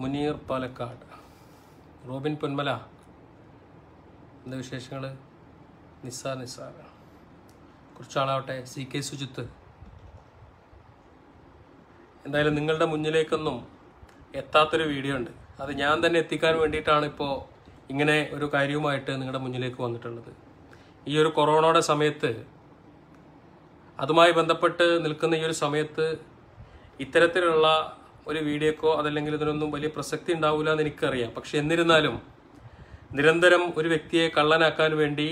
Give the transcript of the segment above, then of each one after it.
Muneer Palakkad. Robin Ponmala. എന്താ വിശേഷങ്ങൾ Nissar Nissar കുറച്ചാളാവട്ടെ. C K Sujith. എന്തായാലും നിങ്ങളുടെ മുന്നിലേക്കൊന്നും എത്താത്തൊരു വീഡിയോ ഉണ്ട്. അത് ഞാൻ തന്നെ എത്തിക്കാൻ വേണ്ടിയിട്ടാണ് ഇപ്പോൾ ഇങ്ങനെ ഒരു കാര്യവുമായിട്ട് നിങ്ങളുടെ മുന്നിലേക്ക് വന്നിട്ടുള്ളത്. ഈ ഒരു കൊറോണയുടെ സമയത്ത് അതുമായി ബന്ധപ്പെട്ട് നിൽക്കുന്ന ഈ ഒരു സമയത്ത് ഇത്തരത്തിലുള്ള ഒരു വീഡിയോക്കോ അതല്ലെങ്കിൽ ഇതിനൊന്നും വലിയ പ്രസക്തി ഉണ്ടാവില്ല എന്ന് എനിക്കറിയാം. പക്ഷെ എന്നിരുന്നാലും നിരന്തരം ഒരു വ്യക്തിയെ കള്ളനാക്കാൻ വേണ്ടി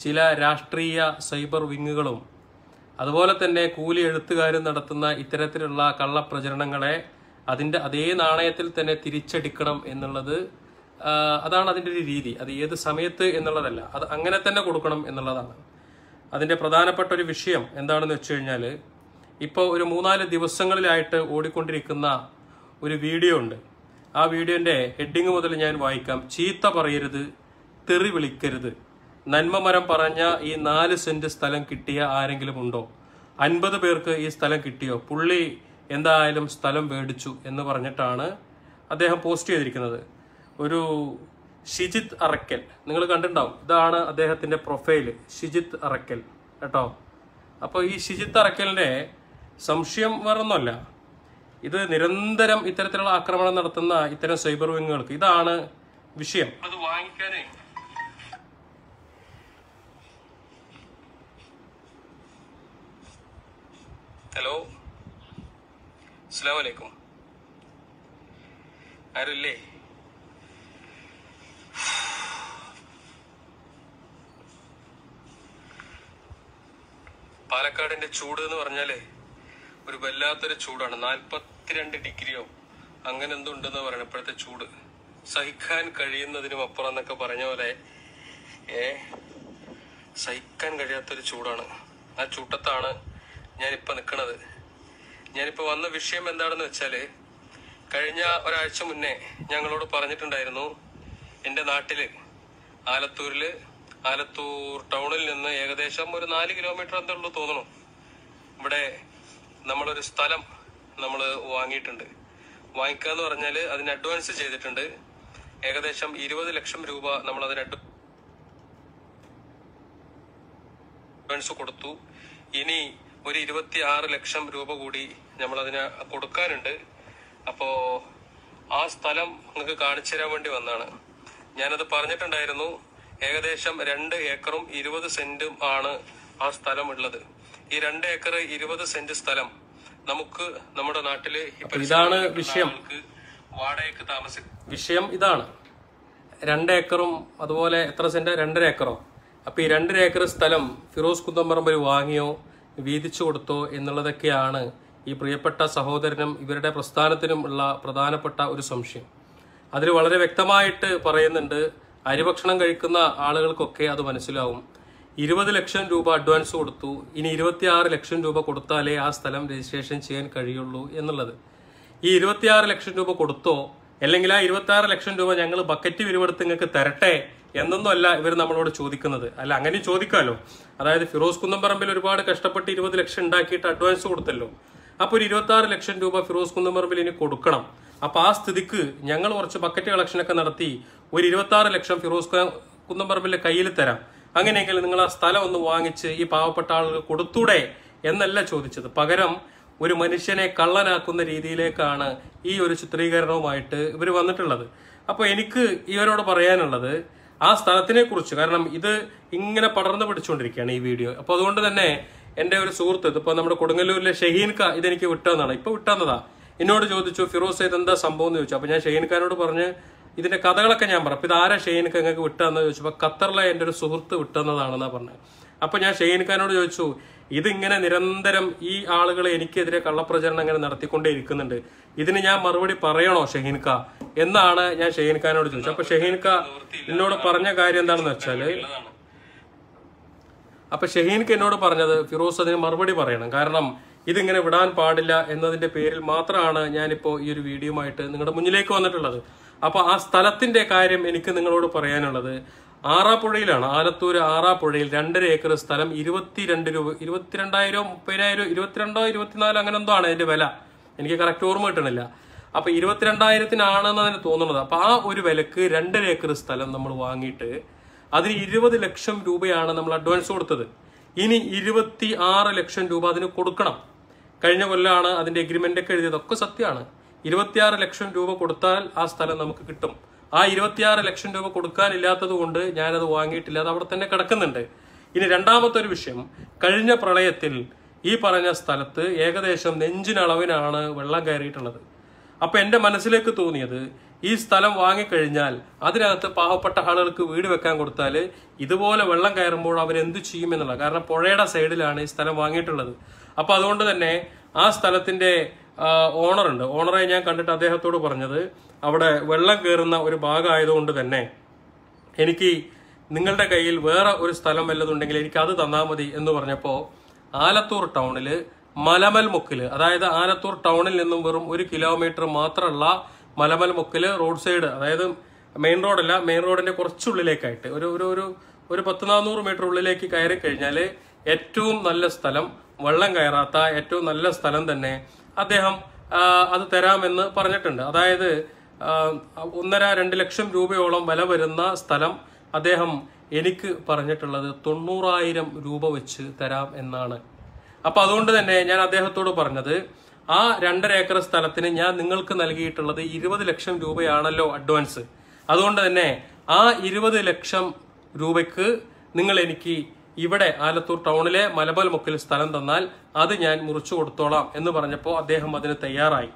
ചില രാഷ്ട്രീയ സൈബർ വിങ്ങുകളും അതുപോലെ തന്നെ കൂലി എഴുത്തുകാരും നടത്തുന്ന ഇത്തരത്തിലുള്ള കള്ളപ്രചരണങ്ങളെ അതിന്റെ അതേ നാണയത്തിൽ തന്നെ തിരിച്ചടിക്കണം എന്നുള്ളത് അതാണ് അതിന്റെ ഒരു രീതി. അത് ഏത് സമയത്ത് എന്നുള്ളതല്ല. അത് അങ്ങനെ തന്നെ കൊടുക്കണം എന്നുള്ളതാണ്. അതിന്റെ പ്രധാനപ്പെട്ട ഒരു വിഷയം എന്താണെന്ന് വെച്ച് കഴിഞ്ഞാൽ ഇപ്പോൾ ഒരു മൂന്നാൽ ദിവസങ്ങളിലായിട്ട് ഓടിക്കൊണ്ടിരിക്കുന്ന ഒരു വീഡിയോ ഉണ്ട്. ആ വീഡിയോന്റെ ഹെഡിങ് മുതൽ ഞാൻ വായിക്കാം. ചീത്ത പറയരുത് തെറി വിളിക്കരുത്. നന്മ മരം പറഞ്ഞ ഈ നാല് സെന്റ് സ്ഥലം കിട്ടിയ ആരെങ്കിലും ഉണ്ടോ? അൻപത് പേർക്ക് ഈ സ്ഥലം കിട്ടിയോ? പുള്ളി എന്തായാലും സ്ഥലം മേടിച്ചു എന്ന് പറഞ്ഞിട്ടാണ് അദ്ദേഹം പോസ്റ്റ് ചെയ്തിരിക്കുന്നത്. ഒരു ഷിജിത്ത് അറക്കൽ. നിങ്ങൾ കണ്ടിട്ടുണ്ടാവും. ഇതാണ് അദ്ദേഹത്തിന്റെ പ്രൊഫൈൽ. ഷിജിത്ത് അറക്കൽ. കേട്ടോ? അപ്പോൾ ഈ ഷിജിത്ത് അറക്കലിന്റെ സംശയം വേറൊന്നുമല്ല. ഇത് നിരന്തരം ഇത്തരത്തിലുള്ള ആക്രമണം നടത്തുന്ന ഇത്തരം സൈബർ വിങ്ങുകൾക്ക് ഇതാണ് വിഷയം. അത് വാങ്ങിക്കാനേ. ഹലോ. അസ്സലാമലൈക്കും. ആരല്ലേ? പാലക്കാടിന്റെ ചൂട് എന്ന് പറഞ്ഞാൽ ഒരു വല്ലാത്തൊരു ചൂടാണ്. നാൽപ്പത്തിരണ്ട് ഡിഗ്രിയോ അങ്ങനെ എന്തോ എന്തുണ്ടെന്ന് പറയണം ഇപ്പോഴത്തെ ചൂട്. സഹിക്കാൻ കഴിയുന്നതിനും അപ്പുറം എന്നൊക്കെ പറഞ്ഞ പോലെ ഏ സഹിക്കാൻ കഴിയാത്തൊരു ചൂടാണ്. ആ ചൂട്ടത്താണ് ഞാനിപ്പോ നിൽക്കുന്നത് ഞാനിപ്പോ വന്ന വിഷയം എന്താണെന്ന് വെച്ചാൽ കഴിഞ്ഞ ഒരാഴ്ച മുന്നേ ഞങ്ങളോട് പറഞ്ഞിട്ടുണ്ടായിരുന്നു എന്റെ നാട്ടിൽ ആലത്തൂരിൽ ആലത്തൂർ ടൗണിൽ നിന്ന് ഏകദേശം ഒരു നാല് കിലോമീറ്റർ എന്തേ ഉള്ളൂ തോന്നണു. ഇവിടെ നമ്മളൊരു സ്ഥലം നമ്മൾ വാങ്ങിയിട്ടുണ്ട്. വാങ്ങിക്കുക എന്ന് പറഞ്ഞാൽ അതിന് അഡ്വാൻസ് ചെയ്തിട്ടുണ്ട്. ഏകദേശം ഇരുപത് ലക്ഷം രൂപ നമ്മൾ അതിന് അഡ്വാൻസ് കൊടുത്തു. ഇനി ഒരു ഇരുപത്തി ആറ് ലക്ഷം രൂപ കൂടി നമ്മൾ അതിന് കൊടുക്കാനുണ്ട്. അപ്പോ ആ സ്ഥലം നിങ്ങൾക്ക് കാണിച്ചു തരാൻ വേണ്ടി വന്നാണ് ഞാനത് പറഞ്ഞിട്ടുണ്ടായിരുന്നു. ഏകദേശം രണ്ട് ഏക്കറും ഇരുപത് സെന്റും ആണ് ആ സ്ഥലം ഉള്ളത് ഈ രണ്ട് ഏക്കർ ഇരുപത് സെന്റ് സ്ഥലം നമുക്ക് നമ്മുടെ നാട്ടിൽ ഇതാണ് വിഷയം. വാടകയ്ക്ക് താമസി വിഷയം ഇതാണ്. രണ്ട് ഏക്കറും അതുപോലെ എത്ര സെന്റ്? രണ്ടര ഏക്കറോ. അപ്പൊ ഈ രണ്ടര ഏക്കർ സ്ഥലം ഫിറോസ് കുന്തമ്പറമ്പിൽ വാങ്ങിയോ വീതിച്ചു കൊടുത്തോ എന്നുള്ളതൊക്കെയാണ് ഈ പ്രിയപ്പെട്ട സഹോദരനും ഇവരുടെ പ്രസ്ഥാനത്തിനും ഉള്ള പ്രധാനപ്പെട്ട ഒരു സംശയം. അതിൽ വളരെ വ്യക്തമായിട്ട് പറയുന്നുണ്ട് അരിഭക്ഷണം കഴിക്കുന്ന ആളുകൾക്കൊക്കെ അത് മനസ്സിലാവും. ഇരുപത് ലക്ഷം രൂപ അഡ്വാൻസ് കൊടുത്തു. ഇനി ഇരുപത്തിയാറ് ലക്ഷം രൂപ കൊടുത്താലേ ആ സ്ഥലം രജിസ്ട്രേഷൻ ചെയ്യാൻ കഴിയുള്ളൂ എന്നുള്ളത്. ഈ ഇരുപത്തിയാറ് ലക്ഷം രൂപ കൊടുത്തോ അല്ലെങ്കിൽ ആ ഇരുപത്തി ആറ് ലക്ഷം രൂപ ഞങ്ങൾ ബക്കറ്റ് വിരിവെടുത്ത് നിങ്ങൾക്ക് തരട്ടെ എന്നൊന്നും അല്ല ഇവർ നമ്മളോട് ചോദിക്കുന്നത്. അല്ല അങ്ങനെ ചോദിക്കാലോ. അതായത് ഫിറോസ് കുന്നംപറമ്പിൽ ഒരുപാട് കഷ്ടപ്പെട്ട് ഇരുപത് ലക്ഷം ഉണ്ടാക്കിയിട്ട് അഡ്വാൻസ് കൊടുത്തല്ലോ. അപ്പോൾ ഒരു ഇരുപത്തി ലക്ഷം രൂപ ഫിറോസ് കുന്നംപറമ്പിൽ ഇനി കൊടുക്കണം. അപ്പോൾ ആ സ്ഥിതിക്ക് ഞങ്ങൾ കുറച്ച് ബക്കറ്റ് കളക്ഷനൊക്കെ നടത്തി ഒരു ഇരുപത്തി ലക്ഷം ഫിറോസ് കുന്നംപറമ്പിലെ കയ്യിൽ തരാം. അങ്ങനെയെങ്കിൽ നിങ്ങൾ ആ സ്ഥലം ഒന്ന് വാങ്ങിച്ച് ഈ പാവപ്പെട്ട ആളുകൾ കൊടുത്തൂടെ എന്നല്ല ചോദിച്ചത്. പകരം ഒരു മനുഷ്യനെ കള്ളനാക്കുന്ന രീതിയിലേക്കാണ് ഈ ഒരു ചിത്രീകരണവുമായിട്ട് ഇവർ വന്നിട്ടുള്ളത്. അപ്പോൾ എനിക്ക് ഇവരോട് പറയാനുള്ളത് ആ സ്ഥലത്തിനെ കുറിച്ച് കാരണം ഇത് ഇങ്ങനെ പടർന്നു പിടിച്ചുകൊണ്ടിരിക്കുകയാണ് ഈ വീഡിയോ. അപ്പോൾ അതുകൊണ്ട് തന്നെ എന്റെ ഒരു സുഹൃത്ത് ഇതിപ്പോൾ നമ്മുടെ കൊടുങ്ങല്ലൂരിലെ ഷഹീൻക ഇതെനിക്ക് വിട്ടതെന്നാണ്. ഇപ്പോൾ വിട്ടന്നതാ എന്നോട് ചോദിച്ചു ഫിറോസ് ഇത് എന്താ സംഭവം എന്ന് ചോദിച്ചു. അപ്പോൾ ഞാൻ ഷഹീൻഖാനോട് പറഞ്ഞ് ഇതിന്റെ കഥകളൊക്കെ ഞാൻ പറഞ്ഞു. അപ്പോൾ ഇത് ആരാ ഷെയ്ൻ ഖാൻ നിങ്ങൾക്ക് വിട്ടതെന്ന് ചോദിച്ചപ്പോൾ ഖത്തറിലെ എന്റെ ഒരു സുഹൃത്ത് വിട്ടതെന്നാണെന്നാ പറഞ്ഞത് അപ്പൊ ഞാൻ ഷെയ്ൻ ഖാനോട് ചോദിച്ചു ഇതിങ്ങനെ നിരന്തരം ഈ ആളുകൾ എനിക്കെതിരെ കള്ളപ്രചരണം ഇങ്ങനെ നടത്തിക്കൊണ്ടേ ഇരിക്കുന്നുണ്ട് ഇതിന് ഞാൻ മറുപടി പറയണോ ഷഹീൻ ഖാ എന്നാണ് ഞാൻ ഷഹീൻ ഖാനോട് ചോദിച്ചത്. അപ്പൊ ഷഹീൻ ഖാ എന്നോട് പറഞ്ഞ കാര്യം എന്താണെന്ന് വെച്ചാൽ അപ്പൊ ഷഹീൻക്ക് എന്നോട് പറഞ്ഞത് ഫിറോസ് അതിന് മറുപടി പറയണം. കാരണം ഇതിങ്ങനെ വിടാൻ പാടില്ല എന്നതിന്റെ പേരിൽ മാത്രമാണ് ഞാനിപ്പോ ഈ ഒരു വീഡിയോ ആയിട്ട് നിങ്ങളുടെ മുന്നിലേക്ക് വന്നിട്ടുള്ളത്. അപ്പൊ ആ സ്ഥലത്തിന്റെ കാര്യം എനിക്ക് നിങ്ങളോട് പറയാനുള്ളത്. ആറാപ്പുഴയിലാണ്. ആലത്തൂർ ആറാപ്പുഴയിൽ രണ്ടര ഏക്കർ സ്ഥലം ഇരുപത്തിരണ്ട് രൂപ ഇരുപത്തിരണ്ടായിരം മുപ്പതിനായിരം ഇരുപത്തിരണ്ടോ ഇരുപത്തിനാലോ അങ്ങനെ എന്തോ ആണ് അതിന്റെ വില. എനിക്ക് കറക്റ്റ് ഓർമ്മ കിട്ടണില്ല. അപ്പൊ ഇരുപത്തിരണ്ടായിരത്തിനാണെന്നാണ് എനിക്ക് തോന്നുന്നത്. അപ്പോൾ ആ ഒരു വിലക്ക് രണ്ടര ഏക്കർ സ്ഥലം നമ്മൾ വാങ്ങിയിട്ട് അതിന് ഇരുപത് ലക്ഷം രൂപയാണ് നമ്മൾ അഡ്വാൻസ് കൊടുത്തത്. ഇനി ഇരുപത്തി ആറ് ലക്ഷം രൂപ അതിന് കൊടുക്കണം. കഴിഞ്ഞ കൊല്ലാണ് അതിന്റെ എഗ്രിമെന്റ് ഒക്കെ എഴുതിയതൊക്കെ സത്യമാണ്. ഇരുപത്തിയാറ് ലക്ഷം രൂപ കൊടുത്താൽ ആ സ്ഥലം നമുക്ക് കിട്ടും. ആ ഇരുപത്തിയാറ് ലക്ഷം രൂപ കൊടുക്കാനില്ലാത്തത് കൊണ്ട് ഞാനത് വാങ്ങിയിട്ടില്ല. അത് അവിടെ തന്നെ കിടക്കുന്നുണ്ട്. ഇനി രണ്ടാമത്തെ ഒരു വിഷയം. കഴിഞ്ഞ പ്രളയത്തിൽ ഈ പറഞ്ഞ സ്ഥലത്ത് ഏകദേശം നെഞ്ചിനളവിനാണ് വെള്ളം കയറിയിട്ടുള്ളത്. അപ്പൊ എന്റെ മനസ്സിലേക്ക് തോന്നിയത് ഈ സ്ഥലം വാങ്ങിക്കഴിഞ്ഞാൽ അതിനകത്ത് പാവപ്പെട്ട ആളുകൾക്ക് വീട് വെക്കാൻ കൊടുത്താൽ ഇതുപോലെ വെള്ളം കയറുമ്പോൾ അവർ എന്ത് ചെയ്യും എന്നുള്ള കാരണം പുഴയുടെ സൈഡിലാണ് ഈ സ്ഥലം വാങ്ങിയിട്ടുള്ളത്. അപ്പൊ അതുകൊണ്ട് തന്നെ ആ സ്ഥലത്തിന്റെ ഓണർ ഉണ്ട്. ഓണറെ ഞാൻ കണ്ടിട്ട് അദ്ദേഹത്തോട് പറഞ്ഞത് അവിടെ വെള്ളം കയറുന്ന ഒരു ഭാഗമായതുകൊണ്ട് തന്നെ എനിക്ക് നിങ്ങളുടെ കയ്യിൽ വേറെ ഒരു സ്ഥലം വല്ലതുണ്ടെങ്കിൽ എനിക്ക് അത് തന്നാൽ മതി എന്ന് പറഞ്ഞപ്പോൾ ആലത്തൂർ ടൗണിൽ മലമൽ മുക്കിൽ അതായത് ആലത്തൂർ ടൗണിൽ നിന്നും വെറും ഒരു കിലോമീറ്റർ മാത്രമുള്ള മലമൽ മുക്കിൽ റോഡ് സൈഡ് അതായത് മെയിൻ റോഡല്ല മെയിൻ റോഡിന്റെ കുറച്ചുള്ളിലേക്കായിട്ട് ഒരു ഒരു ഒരു ഒരു പത്ത് നാനൂറ് മീറ്റർ ഉള്ളിലേക്ക് കയറി കഴിഞ്ഞാൽ ഏറ്റവും നല്ല സ്ഥലം വെള്ളം കയറാത്ത ഏറ്റവും നല്ല സ്ഥലം തന്നെ അദ്ദേഹം അത് തരാമെന്ന് പറഞ്ഞിട്ടുണ്ട്. അതായത് ഒന്നര രണ്ട് ലക്ഷം രൂപയോളം വില വരുന്ന സ്ഥലം അദ്ദേഹം എനിക്ക് പറഞ്ഞിട്ടുള്ളത് തൊണ്ണൂറായിരം രൂപ വെച്ച് തരാം എന്നാണ്. അപ്പം അതുകൊണ്ട് തന്നെ ഞാൻ അദ്ദേഹത്തോട് പറഞ്ഞത് ആ രണ്ടര ഏക്കർ സ്ഥലത്തിന് ഞാൻ നിങ്ങൾക്ക് നൽകിയിട്ടുള്ളത് ഇരുപത് ലക്ഷം രൂപയാണല്ലോ അഡ്വാൻസ്. അതുകൊണ്ട് തന്നെ ആ ഇരുപത് ലക്ഷം രൂപയ്ക്ക് നിങ്ങൾ എനിക്ക് ഇവിടെ ആലത്തൂർ ടൗണിലെ മലബൽ മുക്കിൽ സ്ഥലം തന്നാൽ അത് ഞാൻ മുറിച്ചു കൊടുത്തോളാം എന്ന് പറഞ്ഞപ്പോൾ അദ്ദേഹം അതിന് തയ്യാറായി.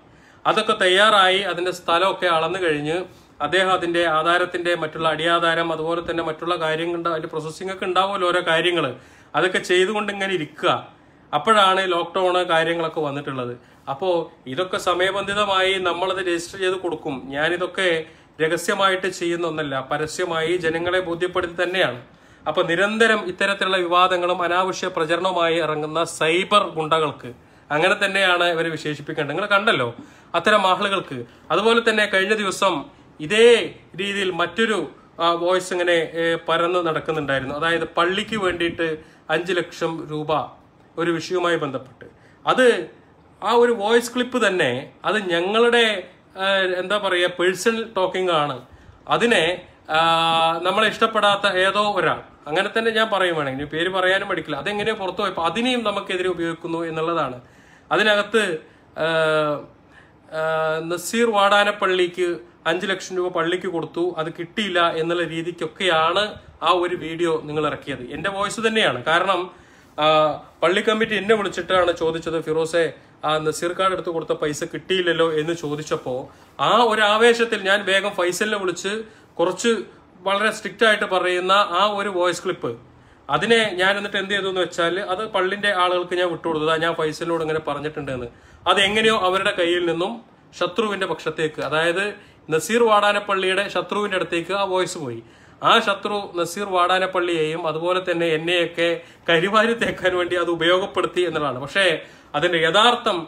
അതൊക്കെ തയ്യാറായി അതിന്റെ സ്ഥലമൊക്കെ അളന്നു കഴിഞ്ഞ് അദ്ദേഹം അതിന്റെ ആധാരത്തിന്റെ മറ്റുള്ള അടിയാധാരം അതുപോലെ തന്നെ മറ്റുള്ള കാര്യങ്ങൾ അതിന്റെ പ്രോസസ്സിംഗ് ഒക്കെ ഉണ്ടാവുമല്ലോ ഓരോ കാര്യങ്ങൾ അതൊക്കെ ചെയ്തുകൊണ്ട് ഇങ്ങനെ ഇരിക്കുക. അപ്പോഴാണ് ലോക്ക്ഡൌൺ കാര്യങ്ങളൊക്കെ വന്നിട്ടുള്ളത്. അപ്പോൾ ഇതൊക്കെ സമയബന്ധിതമായി നമ്മളത് രജിസ്റ്റർ ചെയ്ത് കൊടുക്കും. ഞാനിതൊക്കെ രഹസ്യമായിട്ട് ചെയ്യുന്ന ഒന്നല്ല പരസ്യമായി ജനങ്ങളെ ബോധ്യപ്പെടുത്തി തന്നെയാണ്. അപ്പൊ നിരന്തരം ഇത്തരത്തിലുള്ള വിവാദങ്ങളും അനാവശ്യ പ്രചരണവുമായി ഇറങ്ങുന്ന സൈബർ ഗുണ്ടകൾക്ക് അങ്ങനെ തന്നെയാണ് ഇവരെ വിശേഷിപ്പിക്കേണ്ടത്. നിങ്ങൾ കണ്ടല്ലോ അത്തരം ആളുകൾക്ക്. അതുപോലെ തന്നെ കഴിഞ്ഞ ദിവസം ഇതേ രീതിയിൽ മറ്റൊരു വോയിസ് ഇങ്ങനെ പരന്ന് നടക്കുന്നുണ്ടായിരുന്നു. അതായത് പള്ളിക്ക് വേണ്ടിയിട്ട് അഞ്ച് ലക്ഷം രൂപ ഒരു വിഷയവുമായി ബന്ധപ്പെട്ട്. അത് ആ ഒരു വോയിസ് ക്ലിപ്പ് തന്നെ അത് ഞങ്ങളുടെ എന്താ പറയുക പേഴ്സണൽ ടോക്കിംഗ് ആണ്. അതിനെ നമ്മളെ ഇഷ്ടപ്പെടാത്ത ഏതോ ഒരാൾ അങ്ങനെ തന്നെ ഞാൻ പറയും വേണമെങ്കിൽ ഇനി പേര് പറയാനും പഠിക്കില്ല അതെങ്ങനെയോ പുറത്തു പോയപ്പോൾ അതിനെയും നമുക്കെതിരെ ഉപയോഗിക്കുന്നു എന്നുള്ളതാണ്. അതിനകത്ത് നസീർ വാടാനപ്പള്ളിക്ക് അഞ്ചു ലക്ഷം രൂപ പള്ളിക്ക് കൊടുത്തു. അത് കിട്ടിയില്ല എന്നുള്ള രീതിക്കൊക്കെയാണ് ആ ഒരു വീഡിയോ നിങ്ങൾ ഇറക്കിയത്. എന്റെ വോയിസ് തന്നെയാണ്. കാരണം പള്ളി കമ്മിറ്റി എന്നെ വിളിച്ചിട്ടാണ് ചോദിച്ചത് ഫിറോസെ ആ നസീർ കാർഡ് എടുത്ത് കൊടുത്ത പൈസ കിട്ടിയില്ലല്ലോ എന്ന് ചോദിച്ചപ്പോൾ ആ ഒരു ആവേശത്തിൽ ഞാൻ വേഗം ഫൈസലിനെ വിളിച്ച് കുറച്ച് വളരെ സ്ട്രിക്റ്റ് ആയിട്ട് പറയുന്ന ആ ഒരു വോയിസ് ക്ലിപ്പ് അതിനെ ഞാൻ എന്നിട്ട് എന്ത് ചെയ്തു എന്ന് വെച്ചാൽ അത് പള്ളിന്റെ ആളുകൾക്ക് ഞാൻ വിട്ടുകൊടുത്തത് "ആ, ഞാൻ ഫൈസലിനോട് ഇങ്ങനെ പറഞ്ഞിട്ടുണ്ട് എന്ന് അത് എങ്ങനെയോ അവരുടെ കയ്യിൽ നിന്നും ശത്രുവിന്റെ പക്ഷത്തേക്ക് അതായത് നസീർ വാടാനപ്പള്ളിയുടെ ശത്രുവിന്റെ അടുത്തേക്ക് ആ വോയിസ് പോയി. ആ ശത്രു നസീർ വാടാനപ്പള്ളിയെയും അതുപോലെ തന്നെ എന്നെയൊക്കെ കരിവാരി തേക്കാൻ വേണ്ടി അത് ഉപയോഗപ്പെടുത്തി എന്നുള്ളതാണ്. പക്ഷേ അതിന്റെ യഥാർത്ഥം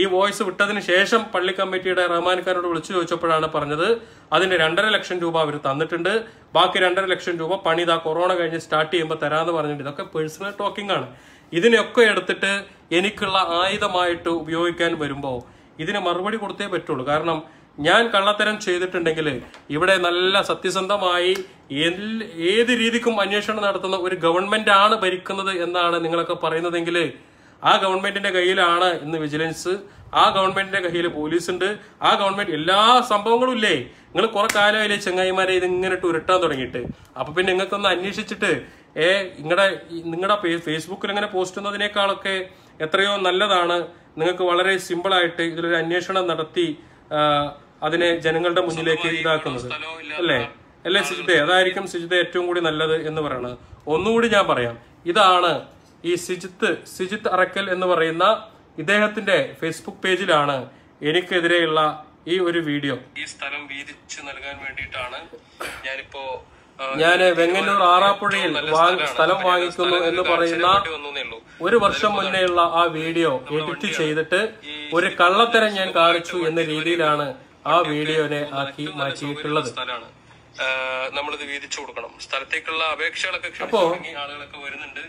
ഈ വോയിസ് വിട്ടതിന് ശേഷം പള്ളി കമ്മിറ്റിയുടെ റഹ്മാൻഖാനോട് വിളിച്ചു ചോദിച്ചപ്പോഴാണ് പറഞ്ഞത് അതിന് രണ്ടര ലക്ഷം രൂപ അവർ തന്നിട്ടുണ്ട്. ബാക്കി രണ്ടര ലക്ഷം രൂപ പണി കൊറോണ കഴിഞ്ഞ് സ്റ്റാർട്ട് ചെയ്യുമ്പോൾ തരാമെന്ന് പറഞ്ഞിട്ടുണ്ട് ഇതൊക്കെ പേഴ്സണൽ ടോക്കിംഗ് ആണ്. ഇതിനെയൊക്കെ എടുത്തിട്ട് എനിക്കുള്ള ആയുധമായിട്ട് ഉപയോഗിക്കാൻ വരുമ്പോൾ ഇതിന് മറുപടി കൊടുത്തേ പറ്റുള്ളൂ. കാരണം ഞാൻ കള്ളത്തരം ചെയ്തിട്ടുണ്ടെങ്കിൽ ഇവിടെ നല്ല സത്യസന്ധമായി ഏത് രീതിക്കും അന്വേഷണം നടത്തുന്ന ഒരു ഗവൺമെന്റ് ആണ് ഭരിക്കുന്നത് എന്നാണ് നിങ്ങളൊക്കെ പറയുന്നതെങ്കിൽ ആ ഗവൺമെന്റിന്റെ കയ്യിലാണ് ഇന്ന് വിജിലൻസ് ആ ഗവൺമെന്റിന്റെ കയ്യിൽ പോലീസ് ഉണ്ട് ആ ഗവൺമെന്റ് എല്ലാ സംഭവങ്ങളും ഇല്ലേ? നിങ്ങൾ കുറെ കാലമായില്ലേ ചെങ്ങായിമാരെ ഇത് ഇങ്ങനെ ഉരുട്ടാൻ തുടങ്ങിയിട്ട്. അപ്പൊ പിന്നെ നിങ്ങൾക്കൊന്ന് അന്വേഷിച്ചിട്ട് ഏ നിങ്ങളുടെ നിങ്ങളുടെ ഫേസ്ബുക്കിൽ ഇങ്ങനെ പോസ്റ്റ് ചെയ്യുന്നതിനേക്കാളൊക്കെ എത്രയോ നല്ലതാണ്. നിങ്ങൾക്ക് വളരെ സിമ്പിൾ ആയിട്ട് ഇതിലൊരു അന്വേഷണം നടത്തി അതിനെ ജനങ്ങളുടെ മുന്നിലേക്ക് ഇതാക്കുന്നത്. അല്ലേ? അല്ലേ സിജിതെ? അതായിരിക്കും സിജിതെ ഏറ്റവും കൂടി നല്ലത് എന്ന് പറയുന്നത് ഒന്നുകൂടി ഞാൻ പറയാം. ഇതാണ് ഈ സിജിത്ത് സിജിത്ത് അറക്കൽ എന്ന് പറയുന്ന ഇദ്ദേഹത്തിന്റെ ഫേസ്ബുക്ക് പേജിലാണ് എനിക്കെതിരെയുള്ള ഈ ഒരു വീഡിയോ. ഈ സ്ഥലം വീതിച്ചു നൽകാൻ വേണ്ടിയിട്ടാണ് ഞാനിപ്പോ ഞാൻ വെങ്ങന്നൂർ ആറാപ്പുഴയിൽ സ്ഥലം വാങ്ങിക്കുന്നു എന്ന് പറയുന്ന ഒരു വർഷം മുന്നേയുള്ള ആ വീഡിയോ എഡിറ്റ് ചെയ്തിട്ട് ഒരു കള്ളത്തരം ഞാൻ കാണിച്ചു എന്ന രീതിയിലാണ് ആ വീഡിയോനെ ആക്കി മാറ്റിയിട്ടുള്ളത്. നമ്മളിത് വീതിച്ചു കൊടുക്കണം. സ്ഥലത്തേക്കുള്ള അപേക്ഷകളൊക്കെ ആളുകളൊക്കെ വരുന്നുണ്ട്.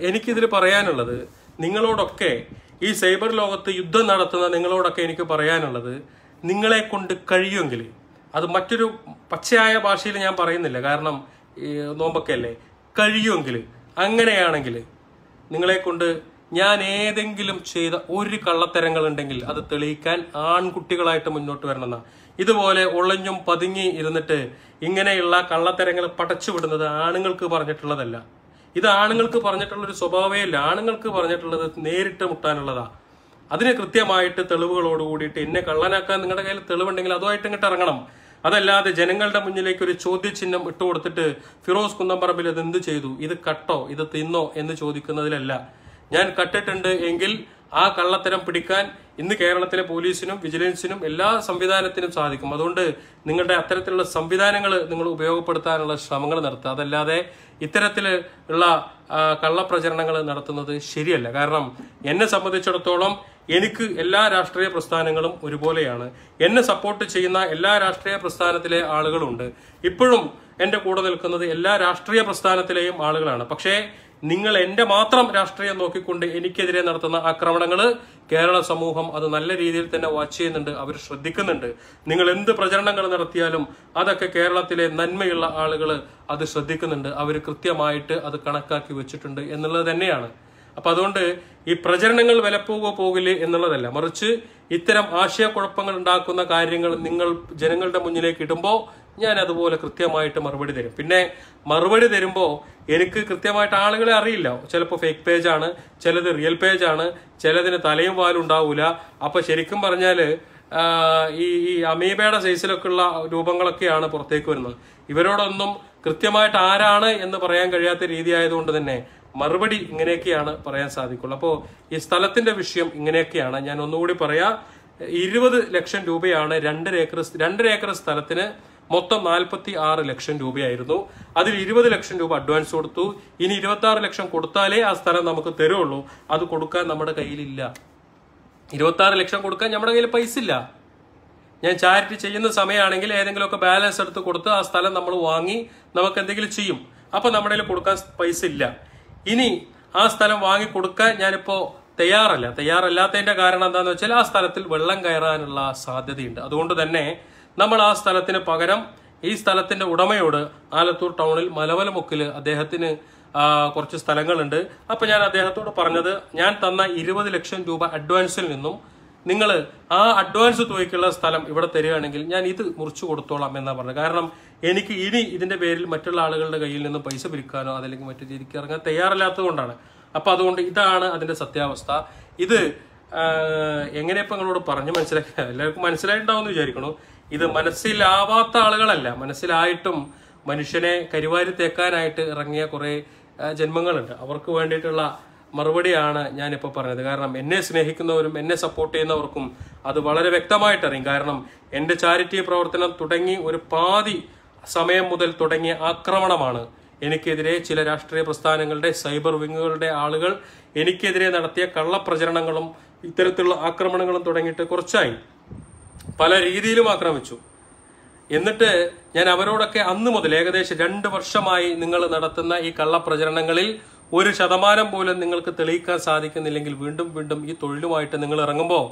എനിക്കിതിൽ പറയാനുള്ളത് നിങ്ങളോടൊക്കെ ഈ സൈബർ ലോകത്ത് യുദ്ധം നടത്തുന്ന നിങ്ങളോടൊക്കെ എനിക്ക് പറയാനുള്ളത് നിങ്ങളെ കൊണ്ട് കഴിയുമെങ്കിൽ അത് മറ്റൊരു പച്ചയായ ഭാഷയിൽ ഞാൻ പറയുന്നില്ല കാരണം നോമ്പൊക്കെ അല്ലേ കഴിയുമെങ്കിൽ അങ്ങനെയാണെങ്കിൽ നിങ്ങളെ കൊണ്ട് ഞാൻ ഏതെങ്കിലും ചെയ്ത ഒരു കള്ളത്തരങ്ങൾ ഉണ്ടെങ്കിൽ അത് തെളിയിക്കാൻ ആൺകുട്ടികളായിട്ട് മുന്നോട്ട് വരണമെന്ന. ഇതുപോലെ ഒളഞ്ഞും പതുങ്ങി ഇരുന്നിട്ട് ഇങ്ങനെയുള്ള കള്ളത്തരങ്ങൾ പടച്ചുവിടുന്നത് ആണുങ്ങൾക്ക് പറഞ്ഞിട്ടുള്ളതല്ല. ഇത് ആണുങ്ങൾക്ക് പറഞ്ഞിട്ടുള്ള ഒരു സ്വഭാവമേ അല്ല ആണുങ്ങൾക്ക് പറഞ്ഞിട്ടുള്ളത് നേരിട്ട് മുട്ടാനുള്ളതാ. അതിന് കൃത്യമായിട്ട് തെളിവുകളോട് കൂടിയിട്ട് എന്നെ കള്ളനാക്കാൻ നിങ്ങളുടെ കയ്യിൽ തെളിവുണ്ടെങ്കിൽ അതുമായിട്ട് ഇങ്ങോട്ട് ഇറങ്ങണം. അതല്ലാതെ ജനങ്ങളുടെ മുന്നിലേക്ക് ഒരു ചോദ്യചിഹ്നം ഇട്ട് കൊടുത്തിട്ട് ഫിറോസ് കുന്നംപറമ്പിൽ ഇത് എന്ത് ചെയ്തു? ഇത് കട്ടോ? ഇത് തിന്നോ? എന്ന് ചോദിക്കുന്നതിലല്ല. ഞാൻ കട്ടിട്ടുണ്ട് എങ്കിൽ ആ കള്ളത്തരം പിടിക്കാൻ ഇന്ന് കേരളത്തിലെ പോലീസിനും വിജിലൻസിനും എല്ലാ സംവിധാനത്തിനും സാധിക്കും. അതുകൊണ്ട് നിങ്ങളുടെ അത്തരത്തിലുള്ള സംവിധാനങ്ങൾ നിങ്ങൾ ഉപയോഗപ്പെടുത്താനുള്ള ശ്രമങ്ങൾ നടത്തുക. അതല്ലാതെ ഇത്തരത്തിൽ ഉള്ള കള്ളപ്രചരണങ്ങൾ നടത്തുന്നത് ശരിയല്ല. കാരണം എന്നെ സംബന്ധിച്ചിടത്തോളം എനിക്ക് എല്ലാ രാഷ്ട്രീയ പ്രസ്ഥാനങ്ങളും ഒരുപോലെയാണ്. എന്നെ സപ്പോർട്ട് ചെയ്യുന്ന എല്ലാ രാഷ്ട്രീയ പ്രസ്ഥാനത്തിലെ ആളുകളുണ്ട്. ഇപ്പോഴും എന്റെ കൂടെ നിൽക്കുന്നത് എല്ലാ രാഷ്ട്രീയ പ്രസ്ഥാനത്തിലെയും ആളുകളാണ്. പക്ഷേ നിങ്ങൾ എന്റെ മാത്രം രാഷ്ട്രീയം നോക്കിക്കൊണ്ട് എനിക്കെതിരെ നടത്തുന്ന ആക്രമണങ്ങൾ കേരള സമൂഹം അത് നല്ല രീതിയിൽ തന്നെ വാച്ച് ചെയ്യുന്നുണ്ട് അവർ ശ്രദ്ധിക്കുന്നുണ്ട്. നിങ്ങൾ എന്ത് പ്രചരണങ്ങൾ നടത്തിയാലും അതൊക്കെ കേരളത്തിലെ നന്മയുള്ള ആളുകൾ അത് ശ്രദ്ധിക്കുന്നുണ്ട്. അവർ കൃത്യമായിട്ട് അത് കണക്കാക്കി വെച്ചിട്ടുണ്ട് എന്നുള്ളത് തന്നെയാണ്. അപ്പൊ അതുകൊണ്ട് ഈ പ്രചരണങ്ങൾ വിലപ്പോകോ പോകില്ലേ എന്നുള്ളതല്ല. മറിച്ച് ഇത്തരം ആശയക്കുഴപ്പങ്ങൾ ഉണ്ടാക്കുന്ന കാര്യങ്ങൾ നിങ്ങൾ ജനങ്ങളുടെ മുന്നിലേക്ക് ഇടുമ്പോൾ ഞാൻ അതുപോലെ കൃത്യമായിട്ട് മറുപടി തരും. പിന്നെ മറുപടി തരുമ്പോൾ എനിക്ക് കൃത്യമായിട്ട് ആളുകളെ അറിയില്ല. ചിലപ്പോൾ ഫേക്ക് പേജാണ് ചിലത് റിയൽ പേജാണ് ചിലതിന് തലയും വാലും ഉണ്ടാവില്ല അപ്പോൾ ശരിക്കും പറഞ്ഞാൽ ഈ ഈ അമീബയുടെ സൈസിലൊക്കെ ഉള്ള രൂപങ്ങളൊക്കെയാണ് പുറത്തേക്ക് വരുന്നത്. ഇവരോടൊന്നും കൃത്യമായിട്ട് ആരാണ് എന്ന് പറയാൻ കഴിയാത്ത രീതി ആയതുകൊണ്ട് തന്നെ മറുപടി ഇങ്ങനെയൊക്കെയാണ് പറയാൻ സാധിക്കുള്ളൂ. അപ്പോൾ ഈ സ്ഥലത്തിന്റെ വിഷയം ഇങ്ങനെയൊക്കെയാണ്. ഞാൻ ഒന്നുകൂടി പറയാം. ഇരുപത് ലക്ഷം രൂപയാണ് രണ്ടര ഏക്കർ രണ്ടര ഏക്കർ സ്ഥലത്തിന് മൊത്തം നാൽപ്പത്തി ആറ് ലക്ഷം രൂപയായിരുന്നു. അതിൽ ഇരുപത് ലക്ഷം രൂപ അഡ്വാൻസ് കൊടുത്തു. ഇനി ഇരുപത്തി ആറ് ലക്ഷം കൊടുത്താലേ ആ സ്ഥലം നമുക്ക് തരുള്ളൂ. അത് കൊടുക്കാൻ നമ്മുടെ കയ്യിലില്ല. ഇരുപത്തി ആറ് ലക്ഷം കൊടുക്കാൻ നമ്മുടെ കയ്യിൽ പൈസ ഇല്ല ഞാൻ ചാരിറ്റി ചെയ്യുന്ന സമയമാണെങ്കിൽ ഏതെങ്കിലുമൊക്കെ ബാലൻസ് എടുത്ത് കൊടുത്ത് ആ സ്ഥലം നമ്മൾ വാങ്ങി നമുക്ക് എന്തെങ്കിലും ചെയ്യും. അപ്പൊ നമ്മുടെ കയ്യിൽ കൊടുക്കാൻ പൈസ ഇല്ല ഇനി ആ സ്ഥലം വാങ്ങി കൊടുക്കാൻ ഞാനിപ്പോ തയ്യാറല്ല. തയ്യാറല്ലാത്തതിന്റെ കാരണം എന്താണെന്ന് വെച്ചാൽ ആ സ്ഥലത്തിൽ വെള്ളം കയറാനുള്ള സാധ്യതയുണ്ട്. അതുകൊണ്ട് തന്നെ നമ്മൾ ആ സ്ഥലത്തിന് പകരം ഈ സ്ഥലത്തിന്റെ ഉടമയോട് ആലത്തൂർ ടൗണിൽ മലവലമുക്കിൽ അദ്ദേഹത്തിന് കുറച്ച് സ്ഥലങ്ങളുണ്ട്. അപ്പൊ ഞാൻ അദ്ദേഹത്തോട് പറഞ്ഞത് ഞാൻ തന്ന ഇരുപത് ലക്ഷം രൂപ അഡ്വാൻസിൽ നിന്നും നിങ്ങൾ ആ അഡ്വാൻസ് തുകയ്ക്കുള്ള സ്ഥലം ഇവിടെ തരികയാണെങ്കിൽ ഞാൻ ഇത് മുറിച്ചു കൊടുത്തോളാം എന്നാ പറഞ്ഞത്. കാരണം എനിക്ക് ഇനി ഇതിന്റെ പേരിൽ മറ്റുള്ള ആളുകളുടെ കയ്യിൽ നിന്ന് പൈസ പിരിക്കാനോ അതല്ലെങ്കിൽ മറ്റു രീതിക്ക് ഇറങ്ങാൻ തയ്യാറല്ലാത്തത് കൊണ്ടാണ്. അപ്പൊ അതുകൊണ്ട് ഇതാണ് അതിന്റെ സത്യാവസ്ഥ. ഇത് എങ്ങനെയപ്പോ നിങ്ങളോട് പറഞ്ഞു മനസ്സിലാക്കുക എല്ലാവർക്കും മനസ്സിലായിട്ടുണ്ടാവും എന്ന് വിചാരിക്കണു ഇത് മനസ്സിലാവാത്ത ആളുകളല്ല. മനസ്സിലായിട്ടും മനുഷ്യനെ കരുവാരി തേക്കാനായിട്ട് ഇറങ്ങിയ കുറേ ജന്മങ്ങളുണ്ട്. അവർക്ക് വേണ്ടിയിട്ടുള്ള മറുപടിയാണ് ഞാനിപ്പോൾ പറഞ്ഞത്. കാരണം എന്നെ സ്നേഹിക്കുന്നവരും എന്നെ സപ്പോർട്ട് ചെയ്യുന്നവർക്കും അത് വളരെ വ്യക്തമായിട്ട് അറിയും കാരണം എന്റെ ചാരിറ്റി പ്രവർത്തനം തുടങ്ങി ഒരു പാതി സമയം മുതൽ തുടങ്ങിയ ആക്രമണമാണ് എനിക്കെതിരെ ചില രാഷ്ട്രീയ പ്രസ്ഥാനങ്ങളുടെ സൈബർ വിങ്ങുകളുടെ ആളുകൾ എനിക്കെതിരെ നടത്തിയ കള്ളപ്രചരണങ്ങളും ഇത്തരത്തിലുള്ള ആക്രമണങ്ങളും തുടങ്ങിയിട്ട് കുറച്ചായി. പല രീതിയിലും ആക്രമിച്ചു. എന്നിട്ട് ഞാൻ അവരോടൊക്കെ അന്ന് മുതൽ ഏകദേശം രണ്ട് വർഷമായി നിങ്ങൾ നടത്തുന്ന ഈ കള്ളപ്രചരണങ്ങളിൽ ഒരു ശതമാനം പോലും നിങ്ങൾക്ക് തെളിയിക്കാൻ സാധിക്കുന്നില്ലെങ്കിൽ വീണ്ടും വീണ്ടും ഈ തൊഴിലുമായിട്ട് നിങ്ങൾ ഇറങ്ങുമ്പോൾ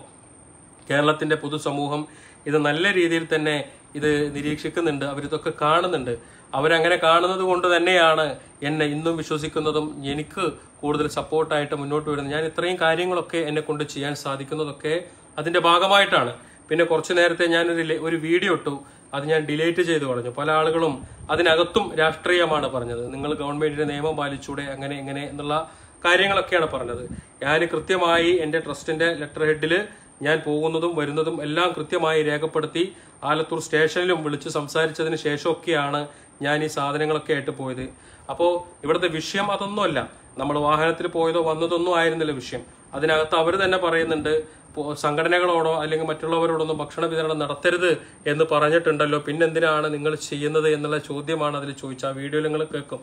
കേരളത്തിന്റെ പൊതുസമൂഹം ഇത് നല്ല രീതിയിൽ തന്നെ ഇത് നിരീക്ഷിക്കുന്നുണ്ട് അവരിതൊക്കെ കാണുന്നുണ്ട്. അവരങ്ങനെ കാണുന്നത് കൊണ്ട് തന്നെയാണ് എന്നെ ഇന്നും വിശ്വസിക്കുന്നതും എനിക്ക് കൂടുതൽ സപ്പോർട്ടായിട്ട് മുന്നോട്ട് വരുന്നത്. ഞാൻ ഇത്രയും കാര്യങ്ങളൊക്കെ എന്നെ കൊണ്ട് ചെയ്യാൻ സാധിക്കുന്നതൊക്കെ അതിന്റെ ഭാഗമായിട്ടാണ്. പിന്നെ കുറച്ചു നേരത്തെ ഞാനൊരു ഒരു വീഡിയോ ഇട്ടു. അത് ഞാൻ ഡിലേറ്റ് ചെയ്ത് പറഞ്ഞു പല ആളുകളും അതിനകത്തും രാഷ്ട്രീയമാണ് പറഞ്ഞത്. നിങ്ങൾ ഗവൺമെന്റിന്റെ നിയമം പാലിച്ചൂടെ അങ്ങനെ ഇങ്ങനെ എന്നുള്ള കാര്യങ്ങളൊക്കെയാണ് പറഞ്ഞത്. ഞാൻ കൃത്യമായി എന്റെ ട്രസ്റ്റിന്റെ ലെറ്റർ ഹെഡിൽ ഞാൻ പോകുന്നതും വരുന്നതും എല്ലാം കൃത്യമായി രേഖപ്പെടുത്തി ആലത്തൂർ സ്റ്റേഷനിലും വിളിച്ച് സംസാരിച്ചതിന് ശേഷമൊക്കെയാണ് ഞാൻ ഈ സാധനങ്ങളൊക്കെ ആയിട്ട് പോയത്. അപ്പോൾ ഇവിടുത്തെ വിഷയം അതൊന്നുമല്ല. നമ്മൾ വാഹനത്തിൽ പോയതോ വന്നതൊന്നും ആയിരുന്നില്ല വിഷയം. അതിനകത്ത് അവർ തന്നെ പറയുന്നുണ്ട് സംഘടനകളോടോ അല്ലെങ്കിൽ മറ്റുള്ളവരോടൊന്നും ഭക്ഷണ വിതരണം നടത്തരുത് എന്ന് പറഞ്ഞിട്ടുണ്ടല്ലോ. പിന്നെന്തിനാണ് നിങ്ങൾ ചെയ്യുന്നത് എന്നുള്ള ചോദ്യമാണ് അതിൽ ചോദിച്ച ആ വീഡിയോയിൽ നിങ്ങൾ കേൾക്കും.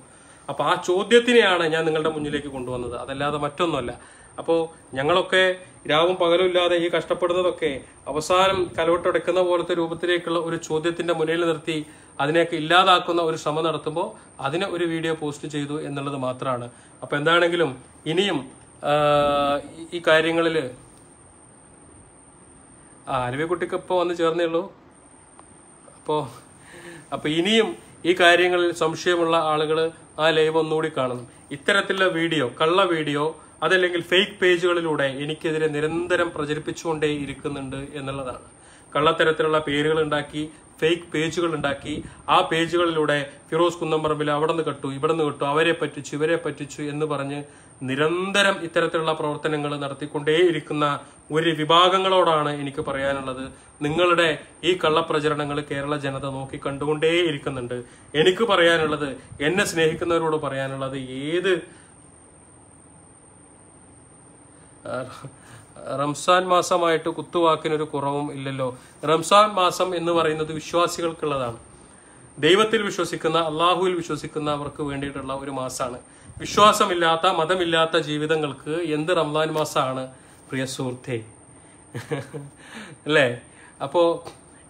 അപ്പൊ ആ ചോദ്യത്തിനെയാണ് ഞാൻ നിങ്ങളുടെ മുന്നിലേക്ക് കൊണ്ടുവന്നത്. അതല്ലാതെ മറ്റൊന്നുമല്ല. അപ്പോൾ ഞങ്ങളൊക്കെ രാവും പകലും ഇല്ലാതെ ഈ കഷ്ടപ്പെടുന്നതൊക്കെ അവസാനം കലോട്ടടക്കുന്ന പോലത്തെ രൂപത്തിലേക്കുള്ള ഒരു ചോദ്യത്തിന്റെ മുന്നിൽ നിർത്തി അതിനെയൊക്കെ ഇല്ലാതാക്കുന്ന ഒരു ശ്രമം നടത്തുമ്പോൾ അതിന് ഒരു വീഡിയോ പോസ്റ്റ് ചെയ്തു എന്നുള്ളത് മാത്രമാണ്. അപ്പോൾ എന്താണെങ്കിലും ഇനിയും ഈ കാര്യങ്ങളിൽ ആ അലവിക്കുട്ടിക്ക് ഇപ്പോൾ വന്ന് ചേർന്നേ ഉള്ളൂ. അപ്പോൾ അപ്പോൾ ഇനിയും ഈ കാര്യങ്ങളിൽ സംശയമുള്ള ആളുകൾ ആ ലൈവ് ഒന്നുകൂടി കാണണം ഇത്തരത്തിലുള്ള വീഡിയോ കള്ള വീഡിയോ അതല്ലെങ്കിൽ ഫേക്ക് പേജുകളിലൂടെ എനിക്കെതിരെ നിരന്തരം പ്രചരിപ്പിച്ചുകൊണ്ടേ ഇരിക്കുന്നുണ്ട് എന്നുള്ളതാണ്. കള്ളത്തരത്തിലുള്ള പേരുകൾ ഉണ്ടാക്കി ഫേക്ക് പേജുകൾ ഉണ്ടാക്കി ആ പേജുകളിലൂടെ ഫിറോസ് കുന്നംപറമ്പിൽ അവിടെ നിന്ന് കെട്ടു ഇവിടെ നിന്ന് കെട്ടു അവരെ പറ്റിച്ചു ഇവരെ പറ്റിച്ചു എന്ന് പറഞ്ഞ് നിരന്തരം ഇത്തരത്തിലുള്ള പ്രവർത്തനങ്ങൾ നടത്തിക്കൊണ്ടേയിരിക്കുന്ന ഒരു വിഭാഗങ്ങളോടാണ് എനിക്ക് പറയാനുള്ളത്. നിങ്ങളുടെ ഈ കള്ളപ്രചരണങ്ങൾ കേരള ജനത നോക്കി കണ്ടുകൊണ്ടേയിരിക്കുന്നുണ്ട് എനിക്ക് പറയാനുള്ളത് എന്നെ സ്നേഹിക്കുന്നവരോട് പറയാനുള്ളത് ഏത് റംസാൻ മാസമായിട്ട് കുത്തുവാക്കിനൊരു കുറവും ഇല്ലല്ലോ. റംസാൻ മാസം എന്ന് പറയുന്നത് വിശ്വാസികൾക്കുള്ളതാണ്. ദൈവത്തിൽ വിശ്വസിക്കുന്ന അള്ളാഹുവിൽ വിശ്വസിക്കുന്നവർക്ക് വേണ്ടിയിട്ടുള്ള ഒരു മാസമാണ് വിശ്വാസമില്ലാത്ത മതമില്ലാത്ത ജീവിതങ്ങൾക്ക് എന്ത് റംസാൻ മാസമാണ് പ്രിയ സുഹൃത്തെ? അല്ലേ? അപ്പോ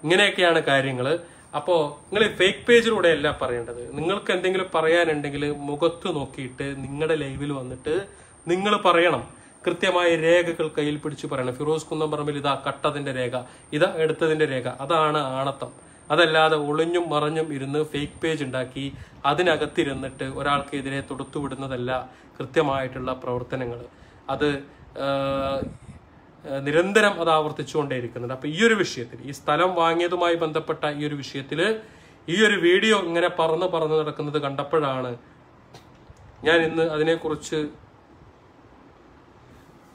ഇങ്ങനെയൊക്കെയാണ് കാര്യങ്ങൾ അപ്പോൾ നിങ്ങൾ ഫേക്ക് പേജിലൂടെ അല്ല പറയേണ്ടത്. നിങ്ങൾക്ക് എന്തെങ്കിലും പറയാനുണ്ടെങ്കിൽ മുഖത്ത് നോക്കിയിട്ട് നിങ്ങളുടെ ലൈവിൽ വന്നിട്ട് നിങ്ങൾ പറയണം. കൃത്യമായ രേഖകൾ കയ്യിൽ പിടിച്ച് പറയണം. ഫിറോസ് കുന്നം പറമ്പിൽ ഇതാ കട്ടതിന്റെ രേഖ ഇതാ എടുത്തതിന്റെ രേഖ അതാണ് ആണത്തം. അതല്ലാതെ ഒളിഞ്ഞും മറഞ്ഞും ഇരുന്ന് ഫേക്ക് പേജ് ഉണ്ടാക്കി അതിനകത്തിരുന്നിട്ട് ഒരാൾക്കെതിരെ തൊടുത്തുവിടുന്നതല്ല കൃത്യമായിട്ടുള്ള പ്രവർത്തനങ്ങൾ. അത് നിരന്തരം അത് ആവർത്തിച്ചുകൊണ്ടേയിരിക്കുന്നുണ്ട് അപ്പൊ ഈ ഒരു വിഷയത്തിൽ ഈ സ്ഥലം വാങ്ങിയതുമായി ബന്ധപ്പെട്ട ഈ ഒരു വിഷയത്തിൽ ഈ ഒരു വീഡിയോ ഇങ്ങനെ പറന്ന് പറന്ന് നടക്കുന്നത് കണ്ടപ്പോഴാണ് ഞാൻ ഇന്ന് അതിനെക്കുറിച്ച്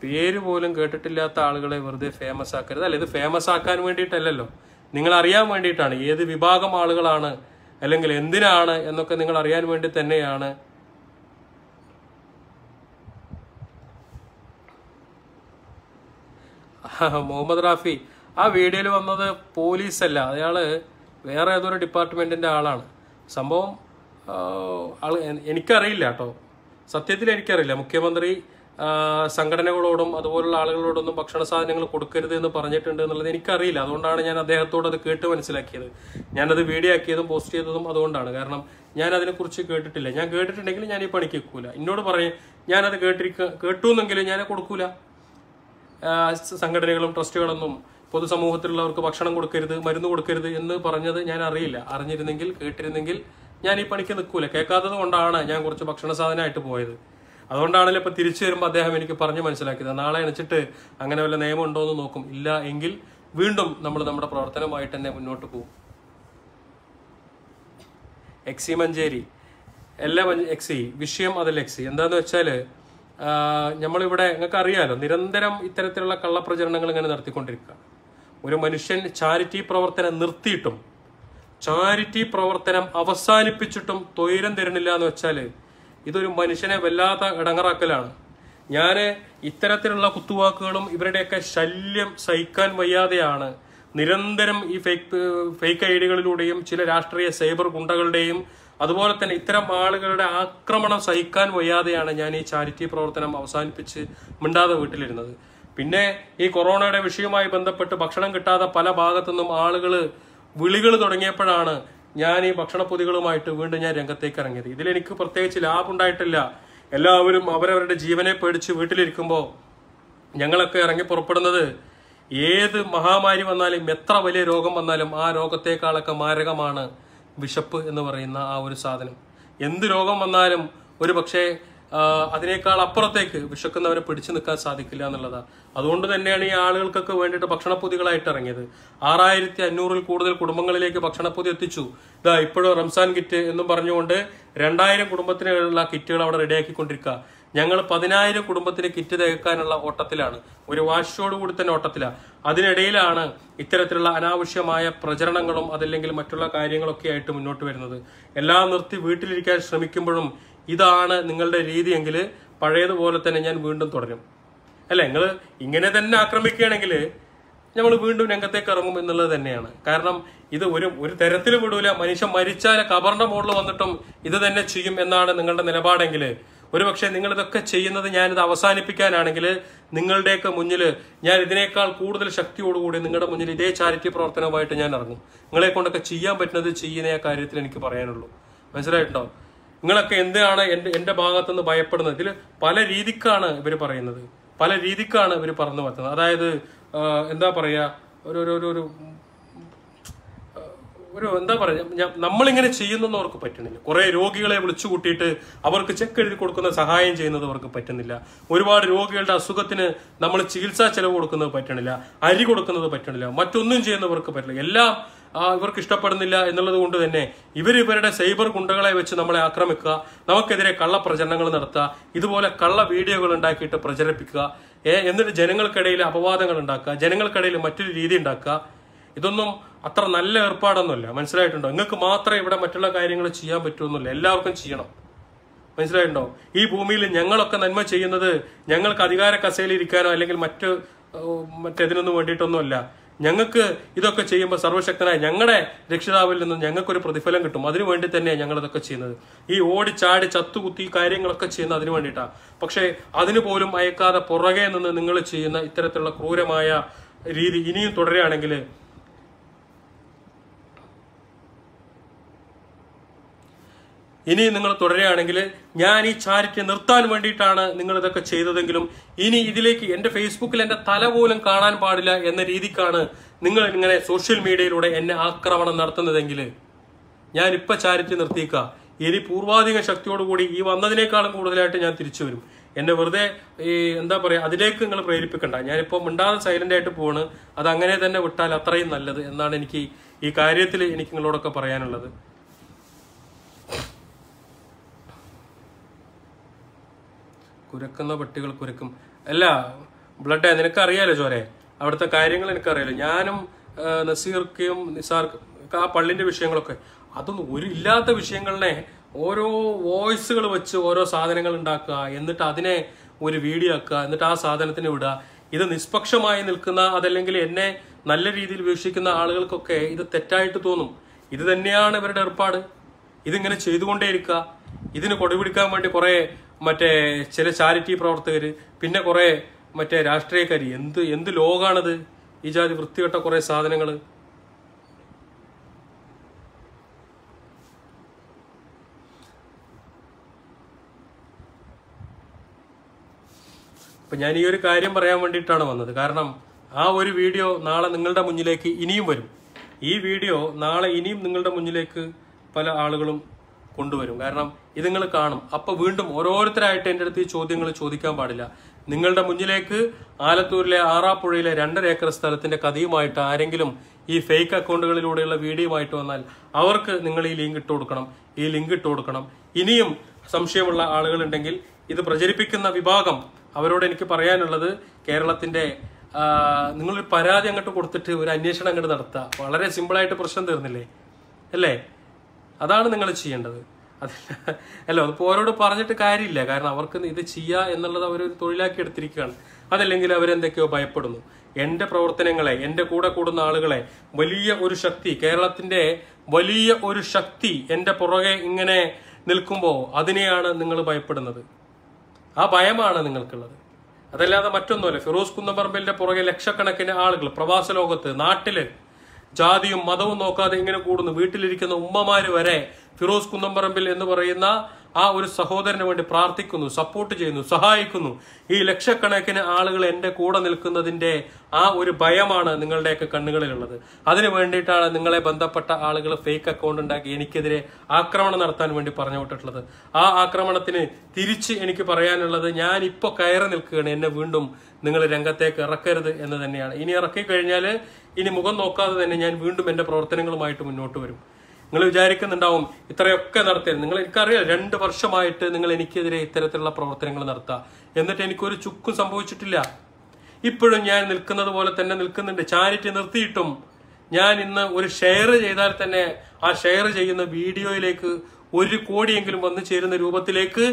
പേര് പോലും കേട്ടിട്ടില്ലാത്ത ആളുകളെ വെറുതെ ഫേമസ് ആക്കരുത്. അല്ല ഇത് ഫേമസ് ആക്കാൻ വേണ്ടിയിട്ടല്ലല്ലോ. നിങ്ങൾ അറിയാൻ വേണ്ടിയിട്ടാണ് ഏത് വിഭാഗം ആളുകളാണ് അല്ലെങ്കിൽ എന്തിനാണ് എന്നൊക്കെ നിങ്ങൾ അറിയാൻ വേണ്ടി തന്നെയാണ്. മുഹമ്മദ് റാഫി ആ വീഡിയോയിൽ വന്നത് പോലീസല്ല. അയാൾ വേറെ ഏതൊരു ഡിപ്പാർട്ട്മെന്റിന്റെ ആളാണ്. സംഭവം എനിക്കറിയില്ല കേട്ടോ. സത്യത്തിൽ എനിക്കറിയില്ല. മുഖ്യമന്ത്രി സംഘടനകളോടും അതുപോലുള്ള ആളുകളോടൊന്നും ഭക്ഷണ സാധനങ്ങൾ കൊടുക്കരുത് എന്ന് പറഞ്ഞിട്ടുണ്ട് എന്നുള്ളത് എനിക്കറിയില്ല. അതുകൊണ്ടാണ് ഞാൻ അദ്ദേഹത്തോട് അത് കേട്ട് മനസ്സിലാക്കിയത്. ഞാനത് വീഡിയോ ആക്കിയതും പോസ്റ്റ് ചെയ്തതും അതുകൊണ്ടാണ്. കാരണം ഞാൻ അതിനെക്കുറിച്ച് കേട്ടിട്ടില്ല. ഞാൻ കേട്ടിട്ടുണ്ടെങ്കിൽ ഞാൻ ഈ പണിക്ക് വെക്കൂല എന്നോട് പറയും ഞാനത് കേട്ടിരിക്ക കേട്ടു എന്നെങ്കിലും ഞാൻ കൊടുക്കൂല. സംഘടനകളും ട്രസ്റ്റുകളൊന്നും പൊതുസമൂഹത്തിലുള്ളവർക്ക് ഭക്ഷണം കൊടുക്കരുത് മരുന്ന് കൊടുക്കരുത് എന്ന് പറഞ്ഞത് ഞാൻ അറിയില്ല. അറിഞ്ഞിരുന്നെങ്കിൽ കേട്ടിരുന്നെങ്കിൽ ഞാൻ ഈ പണിക്ക് നിൽക്കൂല. കേൾക്കാത്തത് കൊണ്ടാണ് ഞാൻ കുറച്ച് ഭക്ഷണ സാധനമായിട്ട് പോയത്. അതുകൊണ്ടാണല്ലോ ഇപ്പൊ തിരിച്ചു വരുമ്പോൾ അദ്ദേഹം എനിക്ക് പറഞ്ഞു മനസ്സിലാക്കിയത്. നാളെ അണച്ചിട്ട് അങ്ങനെ വല്ല നിയമം ഉണ്ടോ എന്ന് നോക്കും. ഇല്ല എങ്കിൽ വീണ്ടും നമ്മൾ നമ്മുടെ പ്രവർത്തനമായിട്ട് തന്നെ മുന്നോട്ട് പോകും. എക്സി മഞ്ചേരി. എല്ലാ എക്സി വിഷയം അതിൽ എക്സി. എന്താന്ന് വെച്ചാൽ ആ, നമ്മളിവിടെ നിങ്ങൾക്ക് അറിയാലോ നിരന്തരം ഇത്തരത്തിലുള്ള കള്ളപ്രചരണങ്ങൾ ഇങ്ങനെ നടത്തിക്കൊണ്ടിരിക്കുക. ഒരു മനുഷ്യൻ ചാരിറ്റി പ്രവർത്തനം നിർത്തിയിട്ടും ചാരിറ്റി പ്രവർത്തനം അവസാനിപ്പിച്ചിട്ടും തൊയിരം തരുന്നില്ല എന്ന് വെച്ചാൽ ഇതൊരു മനുഷ്യനെ വല്ലാത്ത ഇടങ്ങറാക്കലാണ്. ഞാൻ ഇത്തരത്തിലുള്ള കുത്തുവാക്കുകളും ഇവരുടെയൊക്കെ ശല്യം സഹിക്കാൻ വയ്യാതെയാണ്. നിരന്തരം ഈ ഫേക്ക് ഫേക്ക് ഐ ഡികളിലൂടെയും ചില രാഷ്ട്രീയ സൈബർ ഗുണ്ടകളുടെയും അതുപോലെ തന്നെ ഇത്തരം ആളുകളുടെ ആക്രമണം സഹിക്കാൻ വയ്യാതെയാണ് ഞാൻ ഈ ചാരിറ്റി പ്രവർത്തനം അവസാനിപ്പിച്ച് മിണ്ടാതെ വീട്ടിലിരുന്നത്. പിന്നെ ഈ കൊറോണയുടെ വിഷയവുമായി ബന്ധപ്പെട്ട് ഭക്ഷണം കിട്ടാതെ പല ഭാഗത്തുനിന്നും ആളുകൾ വിളികൾ തുടങ്ങിയപ്പോഴാണ് ഞാൻ ഈ ഭക്ഷണപ്പൊതികളുമായിട്ട് വീണ്ടും ഞാൻ രംഗത്തേക്ക് ഇറങ്ങിയത്. ഇതിലെനിക്ക് പ്രത്യേകിച്ച് ലാഭം ഉണ്ടായിട്ടില്ല. എല്ലാവരും അവരവരുടെ ജീവനെ പേടിച്ച് വീട്ടിലിരിക്കുമ്പോൾ ഞങ്ങളൊക്കെ ഇറങ്ങി പുറപ്പെടുന്നത് ഏത് മഹാമാരി വന്നാലും എത്ര വലിയ രോഗം വന്നാലും ആ രോഗത്തെക്കാളൊക്കെ മാരകമാണ് വിശപ്പ് എന്ന് പറയുന്ന ആ ഒരു സാധനം. എന്ത് രോഗം വന്നാലും ഒരു പക്ഷേ അതിനേക്കാൾ അപ്പുറത്തേക്ക് വിശക്കുന്നവരെ പിടിച്ചു നിൽക്കാൻ സാധിക്കില്ല എന്നുള്ളതാണ്. അതുകൊണ്ട് തന്നെയാണ് ഈ ആളുകൾക്കൊക്കെ വേണ്ടിയിട്ട് ഭക്ഷണപ്പൊതികളായിട്ട് ഇറങ്ങിയത്. ആറായിരത്തി അഞ്ഞൂറിൽ കൂടുതൽ കുടുംബങ്ങളിലേക്ക് ഭക്ഷണപ്പൊതി എത്തിച്ചു. ഇതാ ഇപ്പോഴും റംസാൻ കിറ്റ് എന്നും പറഞ്ഞുകൊണ്ട് രണ്ടായിരം കുടുംബത്തിനുള്ള കിറ്റുകൾ അവിടെ റെഡിയാക്കിക്കൊണ്ടിരിക്കുക. ഞങ്ങൾ പതിനായിരം കുടുംബത്തിന് കിറ്റ് തേക്കാനുള്ള ഓട്ടത്തിലാണ്. ഒരു വാശിയോടുകൂടി തന്നെ ഓട്ടത്തിലാണ്. അതിനിടയിലാണ് ഇത്തരത്തിലുള്ള അനാവശ്യമായ പ്രചരണങ്ങളും അതല്ലെങ്കിൽ മറ്റുള്ള കാര്യങ്ങളൊക്കെ ആയിട്ട് മുന്നോട്ട് വരുന്നത്. എല്ലാം നിർത്തി വീട്ടിലിരിക്കാൻ ശ്രമിക്കുമ്പോഴും ഇതാണ് നിങ്ങളുടെ രീതിയെങ്കിൽ പഴയതുപോലെ തന്നെ ഞാൻ വീണ്ടും തുടരും. അല്ല? നിങ്ങൾ ഇങ്ങനെ തന്നെ ആക്രമിക്കുകയാണെങ്കിൽ നമ്മൾ വീണ്ടും രംഗത്തേക്ക് ഇറങ്ങും എന്നുള്ളത് തന്നെയാണ്. കാരണം ഇത് ഒരു ഒരു തരത്തിലും വിടൂല. മനുഷ്യൻ മരിച്ചാൽ കബറിന്റെ മുകളിൽ വന്നിട്ടും ഇത് തന്നെ ചെയ്യും എന്നാണ് നിങ്ങളുടെ നിലപാടെങ്കിൽ. ഒരുപക്ഷെ നിങ്ങൾ ഇതൊക്കെ ചെയ്യുന്നത് ഞാനിത് അവസാനിപ്പിക്കാനാണെങ്കിൽ നിങ്ങളുടെയൊക്കെ മുന്നിൽ ഞാൻ ഇതിനേക്കാൾ കൂടുതൽ ശക്തിയോടുകൂടി നിങ്ങളുടെ മുന്നിൽ ഇതേ ചാരിറ്റി പ്രവർത്തനവുമായിട്ട് ഞാൻ ഇറങ്ങും. നിങ്ങളെ കൊണ്ടൊക്കെ ചെയ്യാൻ പറ്റുന്നത് ചെയ്യുന്ന ആ കാര്യത്തിൽ എനിക്ക് പറയാനുള്ളൂ. മനസ്സിലായിട്ടുണ്ടോ? നിങ്ങളൊക്കെ എന്താണ് എന്റെ എന്റെ ഭാഗത്തുനിന്ന് ഭയപ്പെടുന്നത്? ഇതിൽ പല രീതിക്കാണ് ഇവർ പറയുന്നത്. പല രീതിക്കാണ് ഇവർ പറഞ്ഞു പറ്റുന്നത് അതായത് എന്താ പറയുക ഒരു ഒരു ഒരു ഒരു എന്താ പറയുക നമ്മളിങ്ങനെ ചെയ്യുന്നെന്ന് അവർക്ക് പറ്റുന്നില്ല. കുറേ രോഗികളെ വിളിച്ചു കൂട്ടിയിട്ട് അവർക്ക് ചെക്ക് എഴുതി കൊടുക്കുന്ന സഹായം ചെയ്യുന്നത് അവർക്ക് പറ്റുന്നില്ല. ഒരുപാട് രോഗികളുടെ അസുഖത്തിന് നമ്മൾ ചികിത്സാ ചെലവ് കൊടുക്കുന്നത് പറ്റണില്ല. അരി കൊടുക്കുന്നത് പറ്റണില്ല. മറ്റൊന്നും ചെയ്യുന്നവർക്ക് പറ്റില്ല. എല്ലാം ഇവർക്ക് ഇഷ്ടപ്പെടുന്നില്ല എന്നുള്ളത് കൊണ്ട് തന്നെ ഇവർ ഇവരുടെ സൈബർ ഗുണ്ടകളെ വെച്ച് നമ്മളെ ആക്രമിക്കുക നമുക്കെതിരെ കള്ള പ്രചരണങ്ങൾ നടത്തുക ഇതുപോലെ കള്ള വീഡിയോകൾ ഉണ്ടാക്കിയിട്ട് പ്രചരിപ്പിക്കുക എന്നിട്ട് ജനങ്ങൾക്കിടയിൽ അപവാദങ്ങൾ ഉണ്ടാക്കുക ജനങ്ങൾക്കിടയിൽ മറ്റൊരു രീതി ഉണ്ടാക്കുക. ഇതൊന്നും അത്ര നല്ല ഏർപ്പാടൊന്നുമില്ല. മനസ്സിലായിട്ടുണ്ടോ? നിങ്ങൾക്ക് മാത്രമേ ഇവിടെ മറ്റുള്ള കാര്യങ്ങൾ ചെയ്യാൻ പറ്റുമെന്നില്ല എല്ലാവർക്കും ചെയ്യണം. മനസ്സിലായിട്ടുണ്ടോ? ഈ ഭൂമിയിൽ ഞങ്ങളൊക്കെ നന്മ ചെയ്യുന്നത് ഞങ്ങൾക്ക് അധികാര കസേലയിൽ ഇരിക്കാനോ അല്ലെങ്കിൽ മറ്റ് മറ്റേതിനൊന്നും വേണ്ടിയിട്ടൊന്നുമല്ല. ഞങ്ങൾക്ക് ഇതൊക്കെ ചെയ്യുമ്പോൾ സർവശക്തനായ ഞങ്ങളുടെ രക്ഷിതാവിൽ നിന്ന് ഞങ്ങൾക്കൊരു പ്രതിഫലം കിട്ടും. അതിനു വേണ്ടി തന്നെയാണ് ഞങ്ങളിതൊക്കെ ചെയ്യുന്നത്. ഈ ഓടി ചാടി ചത്തുകുത്തി കാര്യങ്ങളൊക്കെ ചെയ്യുന്നത് അതിനു വേണ്ടിയിട്ടാണ് പക്ഷേ അതിന് പോലും അയക്കാതെ പുറകെ നിന്ന് നിങ്ങൾ ചെയ്യുന്ന ഇത്തരത്തിലുള്ള ക്രൂരമായ രീതി ഇനിയും തുടരുകയാണെങ്കിൽ ഇനി നിങ്ങൾ തുടരുകയാണെങ്കിൽ ഞാൻ ഈ ചാരിറ്റി നിർത്താൻ വേണ്ടിയിട്ടാണ് നിങ്ങൾ ഇതൊക്കെ ചെയ്തതെങ്കിലും ഇനി ഇതിലേക്ക് എന്റെ ഫേസ്ബുക്കിൽ എന്റെ തല പോലും കാണാൻ പാടില്ല എന്ന രീതിക്കാണ് നിങ്ങൾ ഇങ്ങനെ സോഷ്യൽ മീഡിയയിലൂടെ എന്നെ ആക്രമണം നടത്തുന്നതെങ്കിൽ ഞാൻ ഇപ്പൊ ചാരിറ്റി നിർത്തിയേക്കുക ഇനി പൂർവാധിക ശക്തിയോടുകൂടി ഈ വന്നതിനേക്കാളും കൂടുതലായിട്ട് ഞാൻ തിരിച്ചു വരും. എന്നെ വെറുതെ ഈ എന്താ പറയാ അതിലേക്ക് നിങ്ങൾ പ്രേരിപ്പിക്കണ്ട. ഞാനിപ്പോ മിണ്ടാതെ സൈലന്റ് ആയിട്ട് പോവാണ്. അത് അങ്ങനെ തന്നെ വിട്ടാൽ അത്രയും നല്ലത് എന്നാണ് എനിക്ക് ഈ കാര്യത്തിൽ എനിക്ക് നിങ്ങളോടൊക്കെ പറയാനുള്ളത്. കുരക്കുന്ന പട്ടികൾ കുരക്കും. അല്ല ബ്ലഡ് നിനക്കറിയാലോ ചോരെ? അവിടുത്തെ കാര്യങ്ങൾ എനിക്കറിയാലോ. ഞാനും നസീർക്കും നിസാർക്കും ആ പള്ളിന്റെ വിഷയങ്ങളൊക്കെ. അതൊന്നും ഒരു ഇല്ലാത്ത വിഷയങ്ങളിനെ ഓരോ വോയിസുകൾ വെച്ച് ഓരോ സാധനങ്ങൾ ഉണ്ടാക്കുക എന്നിട്ട് അതിനെ ഒരു വീഡിയോ ആക്കുക എന്നിട്ട് ആ സാധനത്തിന് വിടുക. ഇത് നിഷ്പക്ഷമായി നിൽക്കുന്ന അതല്ലെങ്കിൽ എന്നെ നല്ല രീതിയിൽ വീക്ഷിക്കുന്ന ആളുകൾക്കൊക്കെ ഇത് തെറ്റായിട്ട് തോന്നും. ഇത് തന്നെയാണ് ഇവരുടെ ഏർപ്പാട്. ഇതിങ്ങനെ ചെയ്തുകൊണ്ടേയിരിക്കുക. ഇതിന് കൊടിപിടിക്കാൻ വേണ്ടി കുറെ മറ്റേ ചില ചാരിറ്റി പ്രവർത്തകർ പിന്നെ കുറെ മറ്റേ രാഷ്ട്രീയക്കാരി എന്ത് എന്ത് ലോകാണത്? ഈ ജാതി വൃത്തികെട്ട കുറേ സാധനങ്ങൾ അപ്പൊ ഞാൻ ഈ ഒരു കാര്യം പറയാൻ വേണ്ടിയിട്ടാണ് വന്നത്. കാരണം ആ ഒരു വീഡിയോ നാളെ നിങ്ങളുടെ മുന്നിലേക്ക് ഇനിയും വരും. ഈ വീഡിയോ നാളെ ഇനിയും നിങ്ങളുടെ മുന്നിലേക്ക് പല ആളുകളും കൊണ്ടുവരും. കാരണം ഇത് നിങ്ങൾ കാണും. അപ്പൊ വീണ്ടും ഓരോരുത്തരായിട്ട് എന്റെ അടുത്ത് ഈ ചോദ്യങ്ങൾ ചോദിക്കാൻ പാടില്ല. നിങ്ങളുടെ മുന്നിലേക്ക് ആലത്തൂരിലെ ആറാപ്പുഴയിലെ രണ്ടര ഏക്കർ സ്ഥലത്തിന്റെ കഥയുമായിട്ട് ആരെങ്കിലും ഈ ഫേക്ക് അക്കൗണ്ടുകളിലൂടെയുള്ള വീഡിയോയുമായിട്ട് വന്നാൽ അവർക്ക് നിങ്ങൾ ഈ ലിങ്ക് ഇട്ട് കൊടുക്കണം. ഈ ലിങ്ക് ഇട്ട് കൊടുക്കണം. ഇനിയും സംശയമുള്ള ആളുകളുണ്ടെങ്കിൽ ഇത് പ്രചരിപ്പിക്കുന്ന വിഭാഗം അവരോട് എനിക്ക് പറയാനുള്ളത് കേരളത്തിന്റെ നിങ്ങളൊരു പരാതി അങ്ങോട്ട് കൊടുത്തിട്ട് ഒരു അന്വേഷണം അങ്ങോട്ട് നടത്തുക. വളരെ സിമ്പിളായിട്ട് പ്രശ്നം തീർന്നില്ലേ? അല്ലേ? അതാണ് നിങ്ങൾ ചെയ്യേണ്ടത്. അതല്ല അല്ല അതിപ്പോ അവരോട് പറഞ്ഞിട്ട് കാര്യമില്ല. കാരണം അവർക്ക് ഇത് ചെയ്യുക എന്നുള്ളത് അവർ തൊഴിലാക്കി എടുത്തിരിക്കുകയാണ്. അതല്ലെങ്കിൽ അവരെന്തൊക്കെയോ ഭയപ്പെടുന്നു. എന്റെ പ്രവർത്തനങ്ങളെ എന്റെ കൂടെ കൂടുന്ന ആളുകളെ വലിയ ഒരു ശക്തി കേരളത്തിന്റെ വലിയ ഒരു ശക്തി എന്റെ പുറകെ ഇങ്ങനെ നിൽക്കുമ്പോൾ അതിനെയാണ് നിങ്ങൾ ഭയപ്പെടുന്നത്. ആ ഭയമാണ് നിങ്ങൾക്കുള്ളത്. അതല്ലാതെ മറ്റൊന്നുമല്ല. ഫിറോസ് കുന്നപ്പറമ്പിലിന്റെ പുറകെ ലക്ഷക്കണക്കിന് ആളുകൾ പ്രവാസ ലോകത്ത് നാട്ടിൽ ജാതിയും മതവും നോക്കാതെ ഇങ്ങനെ കൂടുന്നു. വീട്ടിലിരിക്കുന്ന ഉമ്മമാര് വരെ ഫിറോസ് കുന്നംപറമ്പിൽ എന്ന് പറയുന്ന ആ ഒരു സഹോദരന് വേണ്ടി പ്രാർത്ഥിക്കുന്നു സപ്പോർട്ട് ചെയ്യുന്നു സഹായിക്കുന്നു. ഈ ലക്ഷക്കണക്കിന് ആളുകൾ എന്റെ കൂടെ നിൽക്കുന്നതിന്റെ ആ ഒരു ഭയമാണ് നിങ്ങളുടെയൊക്കെ കണ്ണുകളിലുള്ളത്. അതിനു വേണ്ടിയിട്ടാണ് നിങ്ങളെ ബന്ധപ്പെട്ട ആളുകൾ ഫേക്ക് അക്കൗണ്ട് ഉണ്ടാക്കി എനിക്കെതിരെ ആക്രമണം നടത്താൻ വേണ്ടി പറഞ്ഞു വിട്ടിട്ടുള്ളത് ആ ആക്രമണത്തിന് തിരിച്ച് എനിക്ക് പറയാനുള്ളത് ഞാൻ ഇപ്പൊ കയറി നിൽക്കുകയാണ്. എന്നെ വീണ്ടും നിങ്ങൾ രംഗത്തേക്ക് ഇറക്കരുത് എന്ന് തന്നെയാണ്. ഇനി ഇറക്കി കഴിഞ്ഞാൽ ഇനി മുഖം നോക്കാതെ തന്നെ ഞാൻ വീണ്ടും എന്റെ പ്രവർത്തനങ്ങളുമായിട്ട് മുന്നോട്ട് വരും. നിങ്ങൾ വിചാരിക്കുന്നുണ്ടാവും ഇത്രയൊക്കെ നടത്തിയത്. നിങ്ങൾ എനിക്കറിയാം രണ്ട് വർഷമായിട്ട് നിങ്ങൾ എനിക്കെതിരെ ഇത്തരത്തിലുള്ള പ്രവർത്തനങ്ങൾ നടത്തുക എന്നിട്ട് എനിക്കൊരു ചുക്കും സംഭവിച്ചിട്ടില്ല. ഇപ്പോഴും ഞാൻ നിൽക്കുന്നത് പോലെ തന്നെ നിൽക്കുന്നുണ്ട്. ചാരിറ്റി നിർത്തിയിട്ടും ഞാൻ ഇന്ന് ഒരു ഷെയർ ചെയ്താൽ തന്നെ ആ ഷെയർ ചെയ്യുന്ന വീഡിയോയിലേക്ക് ഒരു കോടിയെങ്കിലും വന്നു ചേരുന്ന രൂപത്തിലേക്ക്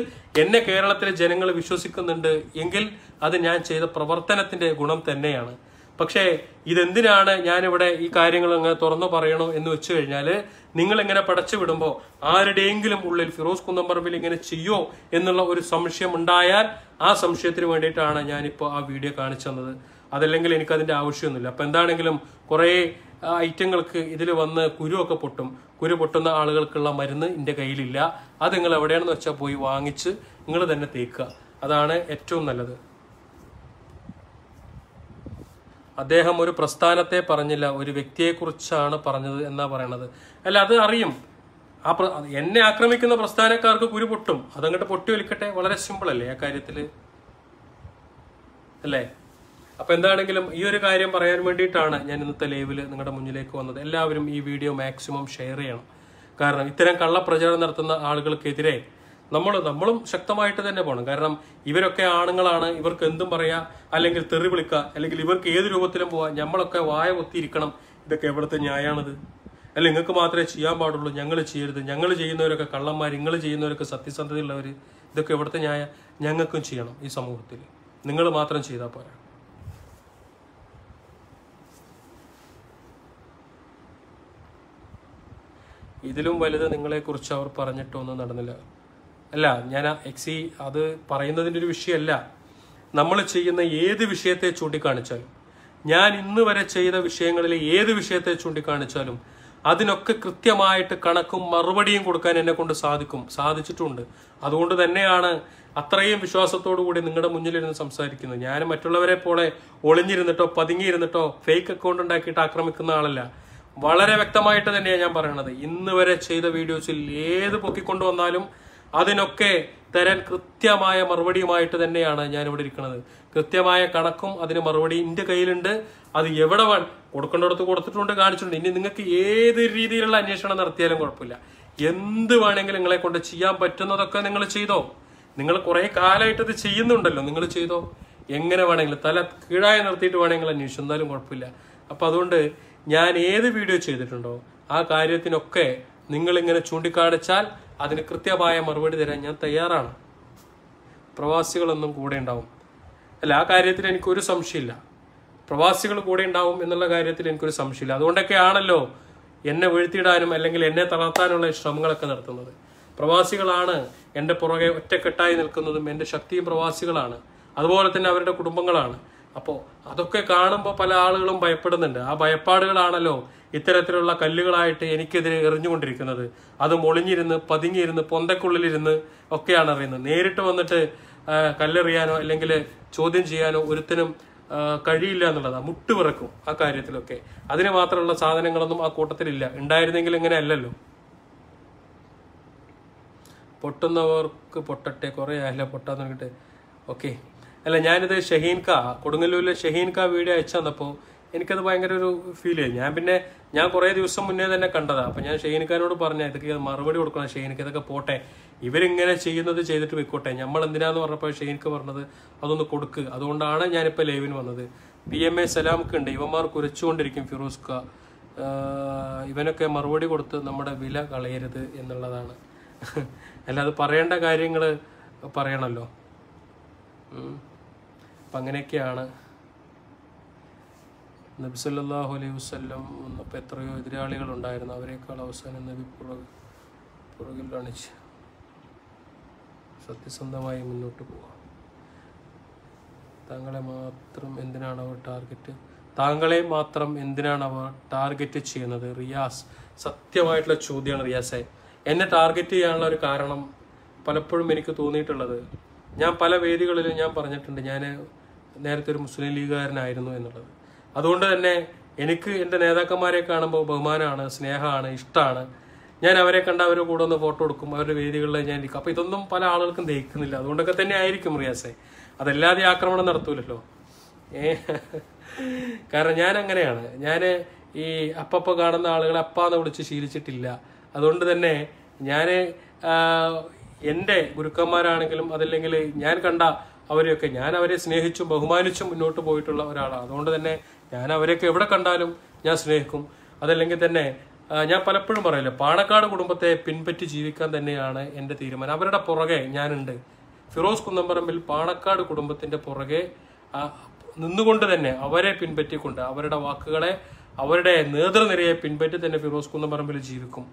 എന്നെ കേരളത്തിലെ ജനങ്ങൾ വിശ്വസിക്കുന്നുണ്ട്. എങ്കിൽ അത് ഞാൻ ചെയ്ത പ്രവർത്തനത്തിന്റെ ഗുണം തന്നെയാണ്. പക്ഷേ ഇതെന്തിനാണ് ഞാനിവിടെ ഈ കാര്യങ്ങൾ അങ്ങ് തുറന്നു പറയണോ എന്ന് വെച്ചു കഴിഞ്ഞാൽ നിങ്ങൾ ഇങ്ങനെ പടച്ചു വിടുമ്പോൾ ആരുടെയെങ്കിലും ഉള്ളിൽ ഫിറോസ് കുന്നംപറമ്പിൽ ഇങ്ങനെ ചെയ്യോ എന്നുള്ള ഒരു സംശയം ഉണ്ടായാൽ ആ സംശയത്തിന് വേണ്ടിയിട്ടാണ് ഞാനിപ്പോൾ ആ വീഡിയോ കാണിച്ചു തന്നത്. അതല്ലെങ്കിൽ എനിക്ക് അതിന്റെ ആവശ്യമൊന്നുമില്ല. അപ്പം എന്താണെങ്കിലും കുറേ ഐറ്റങ്ങൾക്ക് ഇതിൽ വന്ന് കുരുവൊക്കെ പൊട്ടും. കുരു പൊട്ടുന്ന ആളുകൾക്കുള്ള മരുന്ന് എന്റെ കയ്യിലില്ല. അത് നിങ്ങൾ എവിടെയാണെന്ന് വെച്ചാൽ പോയി വാങ്ങിച്ച് നിങ്ങൾ തന്നെ തേക്കുക. അതാണ് ഏറ്റവും നല്ലത്. അദ്ദേഹം ഒരു പ്രസ്ഥാനത്തെ പറഞ്ഞില്ല ഒരു വ്യക്തിയെക്കുറിച്ചാണ് പറഞ്ഞത് എന്നാ പറയണത്. അല്ല അത് അറിയും. ആ എന്നെ ആക്രമിക്കുന്ന പ്രസ്ഥാനക്കാർക്ക് കുരു പൊട്ടും. അതങ്ങോട്ട് പൊട്ടി വലിക്കട്ടെ വളരെ സിമ്പിൾ അല്ലേ ആ കാര്യത്തിൽ അല്ലേ? അപ്പൊ എന്താണെങ്കിലും ഈ ഒരു കാര്യം പറയാൻ വേണ്ടിയിട്ടാണ് ഞാൻ ഇന്നത്തെ ലൈവിൽ നിങ്ങളുടെ മുന്നിലേക്ക് വന്നത്. എല്ലാവരും ഈ വീഡിയോ മാക്സിമം ഷെയർ ചെയ്യണം. കാരണം ഇത്തരം കള്ളപ്രചാരണം നടത്തുന്ന ആളുകൾക്കെതിരെ നമ്മൾ നമ്മളും ശക്തമായിട്ട് തന്നെ പോകണം കാരണം ഇവരൊക്കെ ആണുങ്ങളാണ് ഇവർക്ക് എന്തും പറയാ അല്ലെങ്കിൽ തെറി വിളിക്കുക അല്ലെങ്കിൽ ഇവർക്ക് ഏത് രൂപത്തിലും പോവാ നമ്മളൊക്കെ വായ ഒത്തിയിരിക്കണം ഇതൊക്കെ എവിടുത്തെ ന്യായാണിത്? അല്ല നിങ്ങൾക്ക് മാത്രമേ ചെയ്യാൻ പാടുള്ളൂ ഞങ്ങൾ ചെയ്യരുത്. ഞങ്ങൾ ചെയ്യുന്നവരൊക്കെ കള്ളന്മാർ നിങ്ങൾ ചെയ്യുന്നവരൊക്കെ സത്യസന്ധതയുള്ളവർ ഇതൊക്കെ എവിടുത്തെ ന്യായ? ഞങ്ങൾക്കും ചെയ്യണം ഈ സമൂഹത്തിൽ നിങ്ങൾ മാത്രം ചെയ്താൽ പോരാ. ഇതിലും വലുത് നിങ്ങളെക്കുറിച്ച് അവർ പറഞ്ഞിട്ടൊന്നും നടന്നില്ല. അല്ല ഞാൻ എക്സി അത് പറയുന്നതിന്റെ ഒരു വിഷയമല്ല. നമ്മൾ ചെയ്യുന്ന ഏത് വിഷയത്തെ ചൂണ്ടിക്കാണിച്ചാലും ഞാൻ ഇന്ന് വരെ ചെയ്ത വിഷയങ്ങളിൽ ഏത് വിഷയത്തെ ചൂണ്ടിക്കാണിച്ചാലും അതിനൊക്കെ കൃത്യമായിട്ട് കണക്കും മറുപടിയും കൊടുക്കാൻ എന്നെ കൊണ്ട് സാധിക്കും സാധിച്ചിട്ടുണ്ട്. അതുകൊണ്ട് തന്നെയാണ് അത്രയും വിശ്വാസത്തോടു കൂടി നിങ്ങളുടെ മുന്നിലിരുന്ന് സംസാരിക്കുന്നത്. ഞാൻ മറ്റുള്ളവരെ പോലെ ഒളിഞ്ഞിരുന്നിട്ടോ പതുങ്ങിയിരുന്നിട്ടോ ഫേക്ക് അക്കൗണ്ട് ഉണ്ടാക്കിയിട്ട് ആക്രമിക്കുന്ന ആളല്ല. വളരെ വ്യക്തമായിട്ട് തന്നെയാണ് ഞാൻ പറയണത്. ഇന്ന് വരെ ചെയ്ത വീഡിയോസിൽ ഏത് പൊക്കിക്കൊണ്ടുവന്നാലും അതിനൊക്കെ തരാൻ കൃത്യമായ മറുപടിയുമായിട്ട് തന്നെയാണ് ഞാൻ ഇവിടെ ഇരിക്കുന്നത്. കൃത്യമായ കണക്കും അതിന് മറുപടി എന്റെ കയ്യിലുണ്ട്. അത് എവിടെ വേണം കൊടുക്കേണ്ടടത്ത് കൊടുത്തിട്ടുണ്ട് കാണിച്ചിട്ടുണ്ട്. ഇനി നിങ്ങൾക്ക് ഏത് രീതിയിലുള്ള അന്വേഷണം നടത്തിയാലും കുഴപ്പമില്ല. എന്ത് വേണമെങ്കിലും നിങ്ങളെ കൊണ്ട് ചെയ്യാൻ പറ്റുന്നതൊക്കെ നിങ്ങൾ ചെയ്തോ? നിങ്ങൾ കുറെ കാലമായിട്ട് ഇത് ചെയ്യുന്നുണ്ടല്ലോ നിങ്ങൾ ചെയ്തോ? എങ്ങനെ വേണമെങ്കിലും തല കീഴായി നിർത്തിയിട്ട് വേണമെങ്കിൽ അന്വേഷിച്ചു എന്നാലും കുഴപ്പമില്ല. അപ്പൊ അതുകൊണ്ട് ഞാൻ ഏത് വീഡിയോ ചെയ്തിട്ടുണ്ടോ ആ കാര്യത്തിനൊക്കെ നിങ്ങൾ ഇങ്ങനെ ചൂണ്ടിക്കാണിച്ചാൽ അതിന് കൃത്യമായ മറുപടി തരാൻ ഞാൻ തയ്യാറാണ്. പ്രവാസികളൊന്നും കൂടെ ഉണ്ടാവും. അല്ല ആ കാര്യത്തിൽ എനിക്കൊരു സംശയമില്ല. പ്രവാസികൾ കൂടെ ഉണ്ടാവും എന്നുള്ള കാര്യത്തിൽ എനിക്കൊരു സംശയമില്ല. അതുകൊണ്ടൊക്കെ ആണല്ലോ എന്നെ വീഴ്ത്തിയിടാനും അല്ലെങ്കിൽ എന്നെ തളർത്താനുള്ള ശ്രമങ്ങളൊക്കെ നടത്തുന്നത്. പ്രവാസികളാണ് എന്റെ പുറകെ ഒറ്റക്കെട്ടായി നിൽക്കുന്നതും എന്റെ ശക്തിയും പ്രവാസികളാണ്. അതുപോലെ തന്നെ അവരുടെ കുടുംബങ്ങളാണ്. അപ്പോൾ അതൊക്കെ കാണുമ്പോൾ പല ആളുകളും ഭയപ്പെടുന്നുണ്ട്. ആ ഭയപ്പാടുകളാണല്ലോ ഇത്തരത്തിലുള്ള കല്ലുകളായിട്ട് എനിക്കെതിരെ എറിഞ്ഞുകൊണ്ടിരിക്കുന്നത്. അത് മൊളിഞ്ഞിരുന്ന് പതുങ്ങിയിരുന്ന് പൊന്തക്കുള്ളിലിരുന്ന് ഒക്കെയാണ് അറിയുന്നത്. നേരിട്ട് വന്നിട്ട് കല്ലെറിയാനോ അല്ലെങ്കിൽ ചോദ്യം ചെയ്യാനോ ഒരുത്തിനും കഴിയില്ല എന്നുള്ളതാണ് മുട്ടുപിറക്കും ആ കാര്യത്തിലൊക്കെ. അതിന് മാത്രമുള്ള സാധനങ്ങളൊന്നും ആ കൂട്ടത്തിലില്ല. ഉണ്ടായിരുന്നെങ്കിൽ ഇങ്ങനെ അല്ലല്ലോ. പൊട്ടുന്നവർക്ക് പൊട്ടട്ടെ കുറേ ആയില്ല പൊട്ടാന്ന് പറഞ്ഞിട്ട്. ഓക്കെ. അല്ല ഞാനിത് ഷഹീൻ ക കൊടുങ്ങല്ലൂരിലെ ഷഹീൻ ക വീഡിയോ അയച്ചു തന്നപ്പോൾ എനിക്കത് ഭയങ്കര ഒരു ഫീൽ ചെയ്തു ഞാൻ പിന്നെ ഞാൻ കുറേ ദിവസം മുന്നേ തന്നെ കണ്ടതാണ് അപ്പം ഞാൻ ഖാനോട് പറഞ്ഞ ഇതൊക്കെ മറുപടി കൊടുക്കണം ഷഹീൻക്ക് ഇതൊക്കെ പോട്ടെ. ഇവരിങ്ങനെ ചെയ്യുന്നത് ചെയ്തിട്ട് വെക്കോട്ടെ നമ്മൾ എന്തിനാന്ന് പറഞ്ഞപ്പോൾ ഷഹീൻക്ക് പറഞ്ഞത് അതൊന്ന് കൊടുക്കുക അതുകൊണ്ടാണ് ഞാനിപ്പോൾ ലൈവിന് വന്നത്. പി എം എ സലാമൊക്കെ ഉണ്ട്. ഇവന്മാർ കുരച്ചുകൊണ്ടിരിക്കും ഫിറോസ് ക ഇവനൊക്കെ മറുപടി കൊടുത്ത് നമ്മുടെ വില കളയരുത് എന്നുള്ളതാണ്. അല്ലാതെ പറയേണ്ട കാര്യങ്ങൾ പറയണല്ലോ. ഉം. അപ്പം അങ്ങനെയൊക്കെയാണ്. നബി സല്ലല്ലാഹു അലൈഹി വസല്ലം വന്നപ്പോൾ എത്രയോ എതിരാളികൾ ഉണ്ടായിരുന്നു അവരെക്കാൾ അവസാനം നബി പുറകെ പുറകിൽ കാണിച്ച് സത്യസന്ധമായി മുന്നോട്ട് പോവാം. താങ്കളെ മാത്രം എന്തിനാണ് അവർ ടാർഗറ്റ്? താങ്കളെ മാത്രം എന്തിനാണ് അവർ ടാർഗറ്റ് ചെയ്യുന്നത്? റിയാസ് സത്യമായിട്ടുള്ള ചോദ്യമാണ് റിയാസെ. എന്നെ ടാർഗറ്റ് ചെയ്യാനുള്ള ഒരു കാരണം പലപ്പോഴും എനിക്ക് തോന്നിയിട്ടുള്ളത് ഞാൻ പല വേദികളിലും ഞാൻ പറഞ്ഞിട്ടുണ്ട് ഞാൻ നേരത്തെ ഒരു മുസ്ലിം ലീഗുകാരനായിരുന്നു എന്നുള്ളത്. അതുകൊണ്ട് തന്നെ എനിക്ക് എന്റെ നേതാക്കന്മാരെ കാണുമ്പോൾ ബഹുമാനമാണ് സ്നേഹമാണ് ഇഷ്ടമാണ് ഞാൻ അവരെ കണ്ട അവരുടെ കൂടെ ഒന്ന് ഫോട്ടോ എടുക്കും അവരുടെ വേദികളിൽ ഞാൻ ഇരിക്കും. അപ്പോൾ ഇതൊന്നും പല ആളുകൾക്കും ദഹിക്കുന്നില്ല. അതുകൊണ്ടൊക്കെ തന്നെ ആയിരിക്കും റിയാസെ. അതല്ലാതെ ആക്രമണം നടത്തൂലല്ലോ. ഏ കാരണം ഞാൻ അങ്ങനെയാണ്. ഞാൻ ഈ അപ്പപ്പോൾ കാണുന്ന ആളുകളെ അപ്പാന്ന് വിളിച്ച് ശീലിച്ചിട്ടില്ല. അതുകൊണ്ട് തന്നെ ഞാൻ എന്റെ ഗുരുക്കന്മാരാണെങ്കിലും അതല്ലെങ്കിൽ ഞാൻ കണ്ട അവരെയൊക്കെ ഞാൻ അവരെ സ്നേഹിച്ചും ബഹുമാനിച്ചും മുന്നോട്ട് പോയിട്ടുള്ള ഒരാളാണ് അതുകൊണ്ട് തന്നെ ഞാൻ അവരെയൊക്കെ എവിടെ കണ്ടാലും ഞാൻ സ്നേഹിക്കും. അതല്ലെങ്കിൽ തന്നെ ഞാൻ പലപ്പോഴും പറയില്ല പാണക്കാട് കുടുംബത്തെ പിൻപറ്റി ജീവിക്കാൻ തന്നെയാണ് എന്റെ തീരുമാനം. അവരുടെ പുറകെ ഞാനുണ്ട്. ഫിറോസ് കുന്നമ്പറമ്പിൽ പാണക്കാട് കുടുംബത്തിന്റെ പുറകെ നിന്നുകൊണ്ട് തന്നെ അവരെ പിൻപറ്റിക്കൊണ്ട് അവരുടെ വാക്കുകളെ അവരുടെ നേതൃനിരയെ പിൻപറ്റി തന്നെ ഫിറോസ് കുന്നമ്പറമ്പിൽ ജീവിക്കും.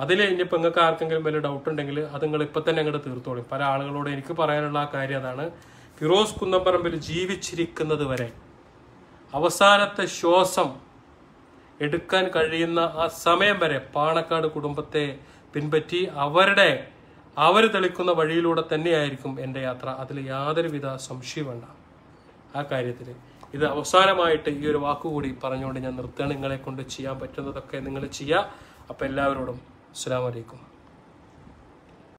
അതിൽ ഇനിയിപ്പോൾ നിങ്ങൾക്ക് ആർക്കെങ്കിലും വലിയ ഡൗട്ട് ഉണ്ടെങ്കിൽ അത് നിങ്ങൾ ഇപ്പം തന്നെ അങ്ങോട്ട് തീർത്തോളും. പല ആളുകളോട് എനിക്ക് പറയാനുള്ള ആ കാര്യം അതാണ്. ഫിറോസ് കുന്നപ്പറമ്പിൽ ജീവിച്ചിരിക്കുന്നത് വരെ അവസാനത്തെ ശ്വാസം എടുക്കാൻ കഴിയുന്ന ആ സമയം വരെ പാണക്കാട് കുടുംബത്തെ പിൻപറ്റി അവരുടെ അവർ തെളിക്കുന്ന വഴിയിലൂടെ തന്നെയായിരിക്കും എന്റെ യാത്ര. അതിൽ യാതൊരുവിധ സംശയം വേണ്ട. ആ കാര്യത്തിൽ ഇത് അവസാനമായിട്ട് ഈ ഒരു വാക്കുകൂടി പറഞ്ഞുകൊണ്ട് ഞാൻ നിർത്തുകയാണ്. നിങ്ങളെ കൊണ്ട് ചെയ്യാൻ പറ്റുന്നതൊക്കെ നിങ്ങൾ ചെയ്യുക. അപ്പം എല്ലാവരോടും അസ്സാം വലൈക്കും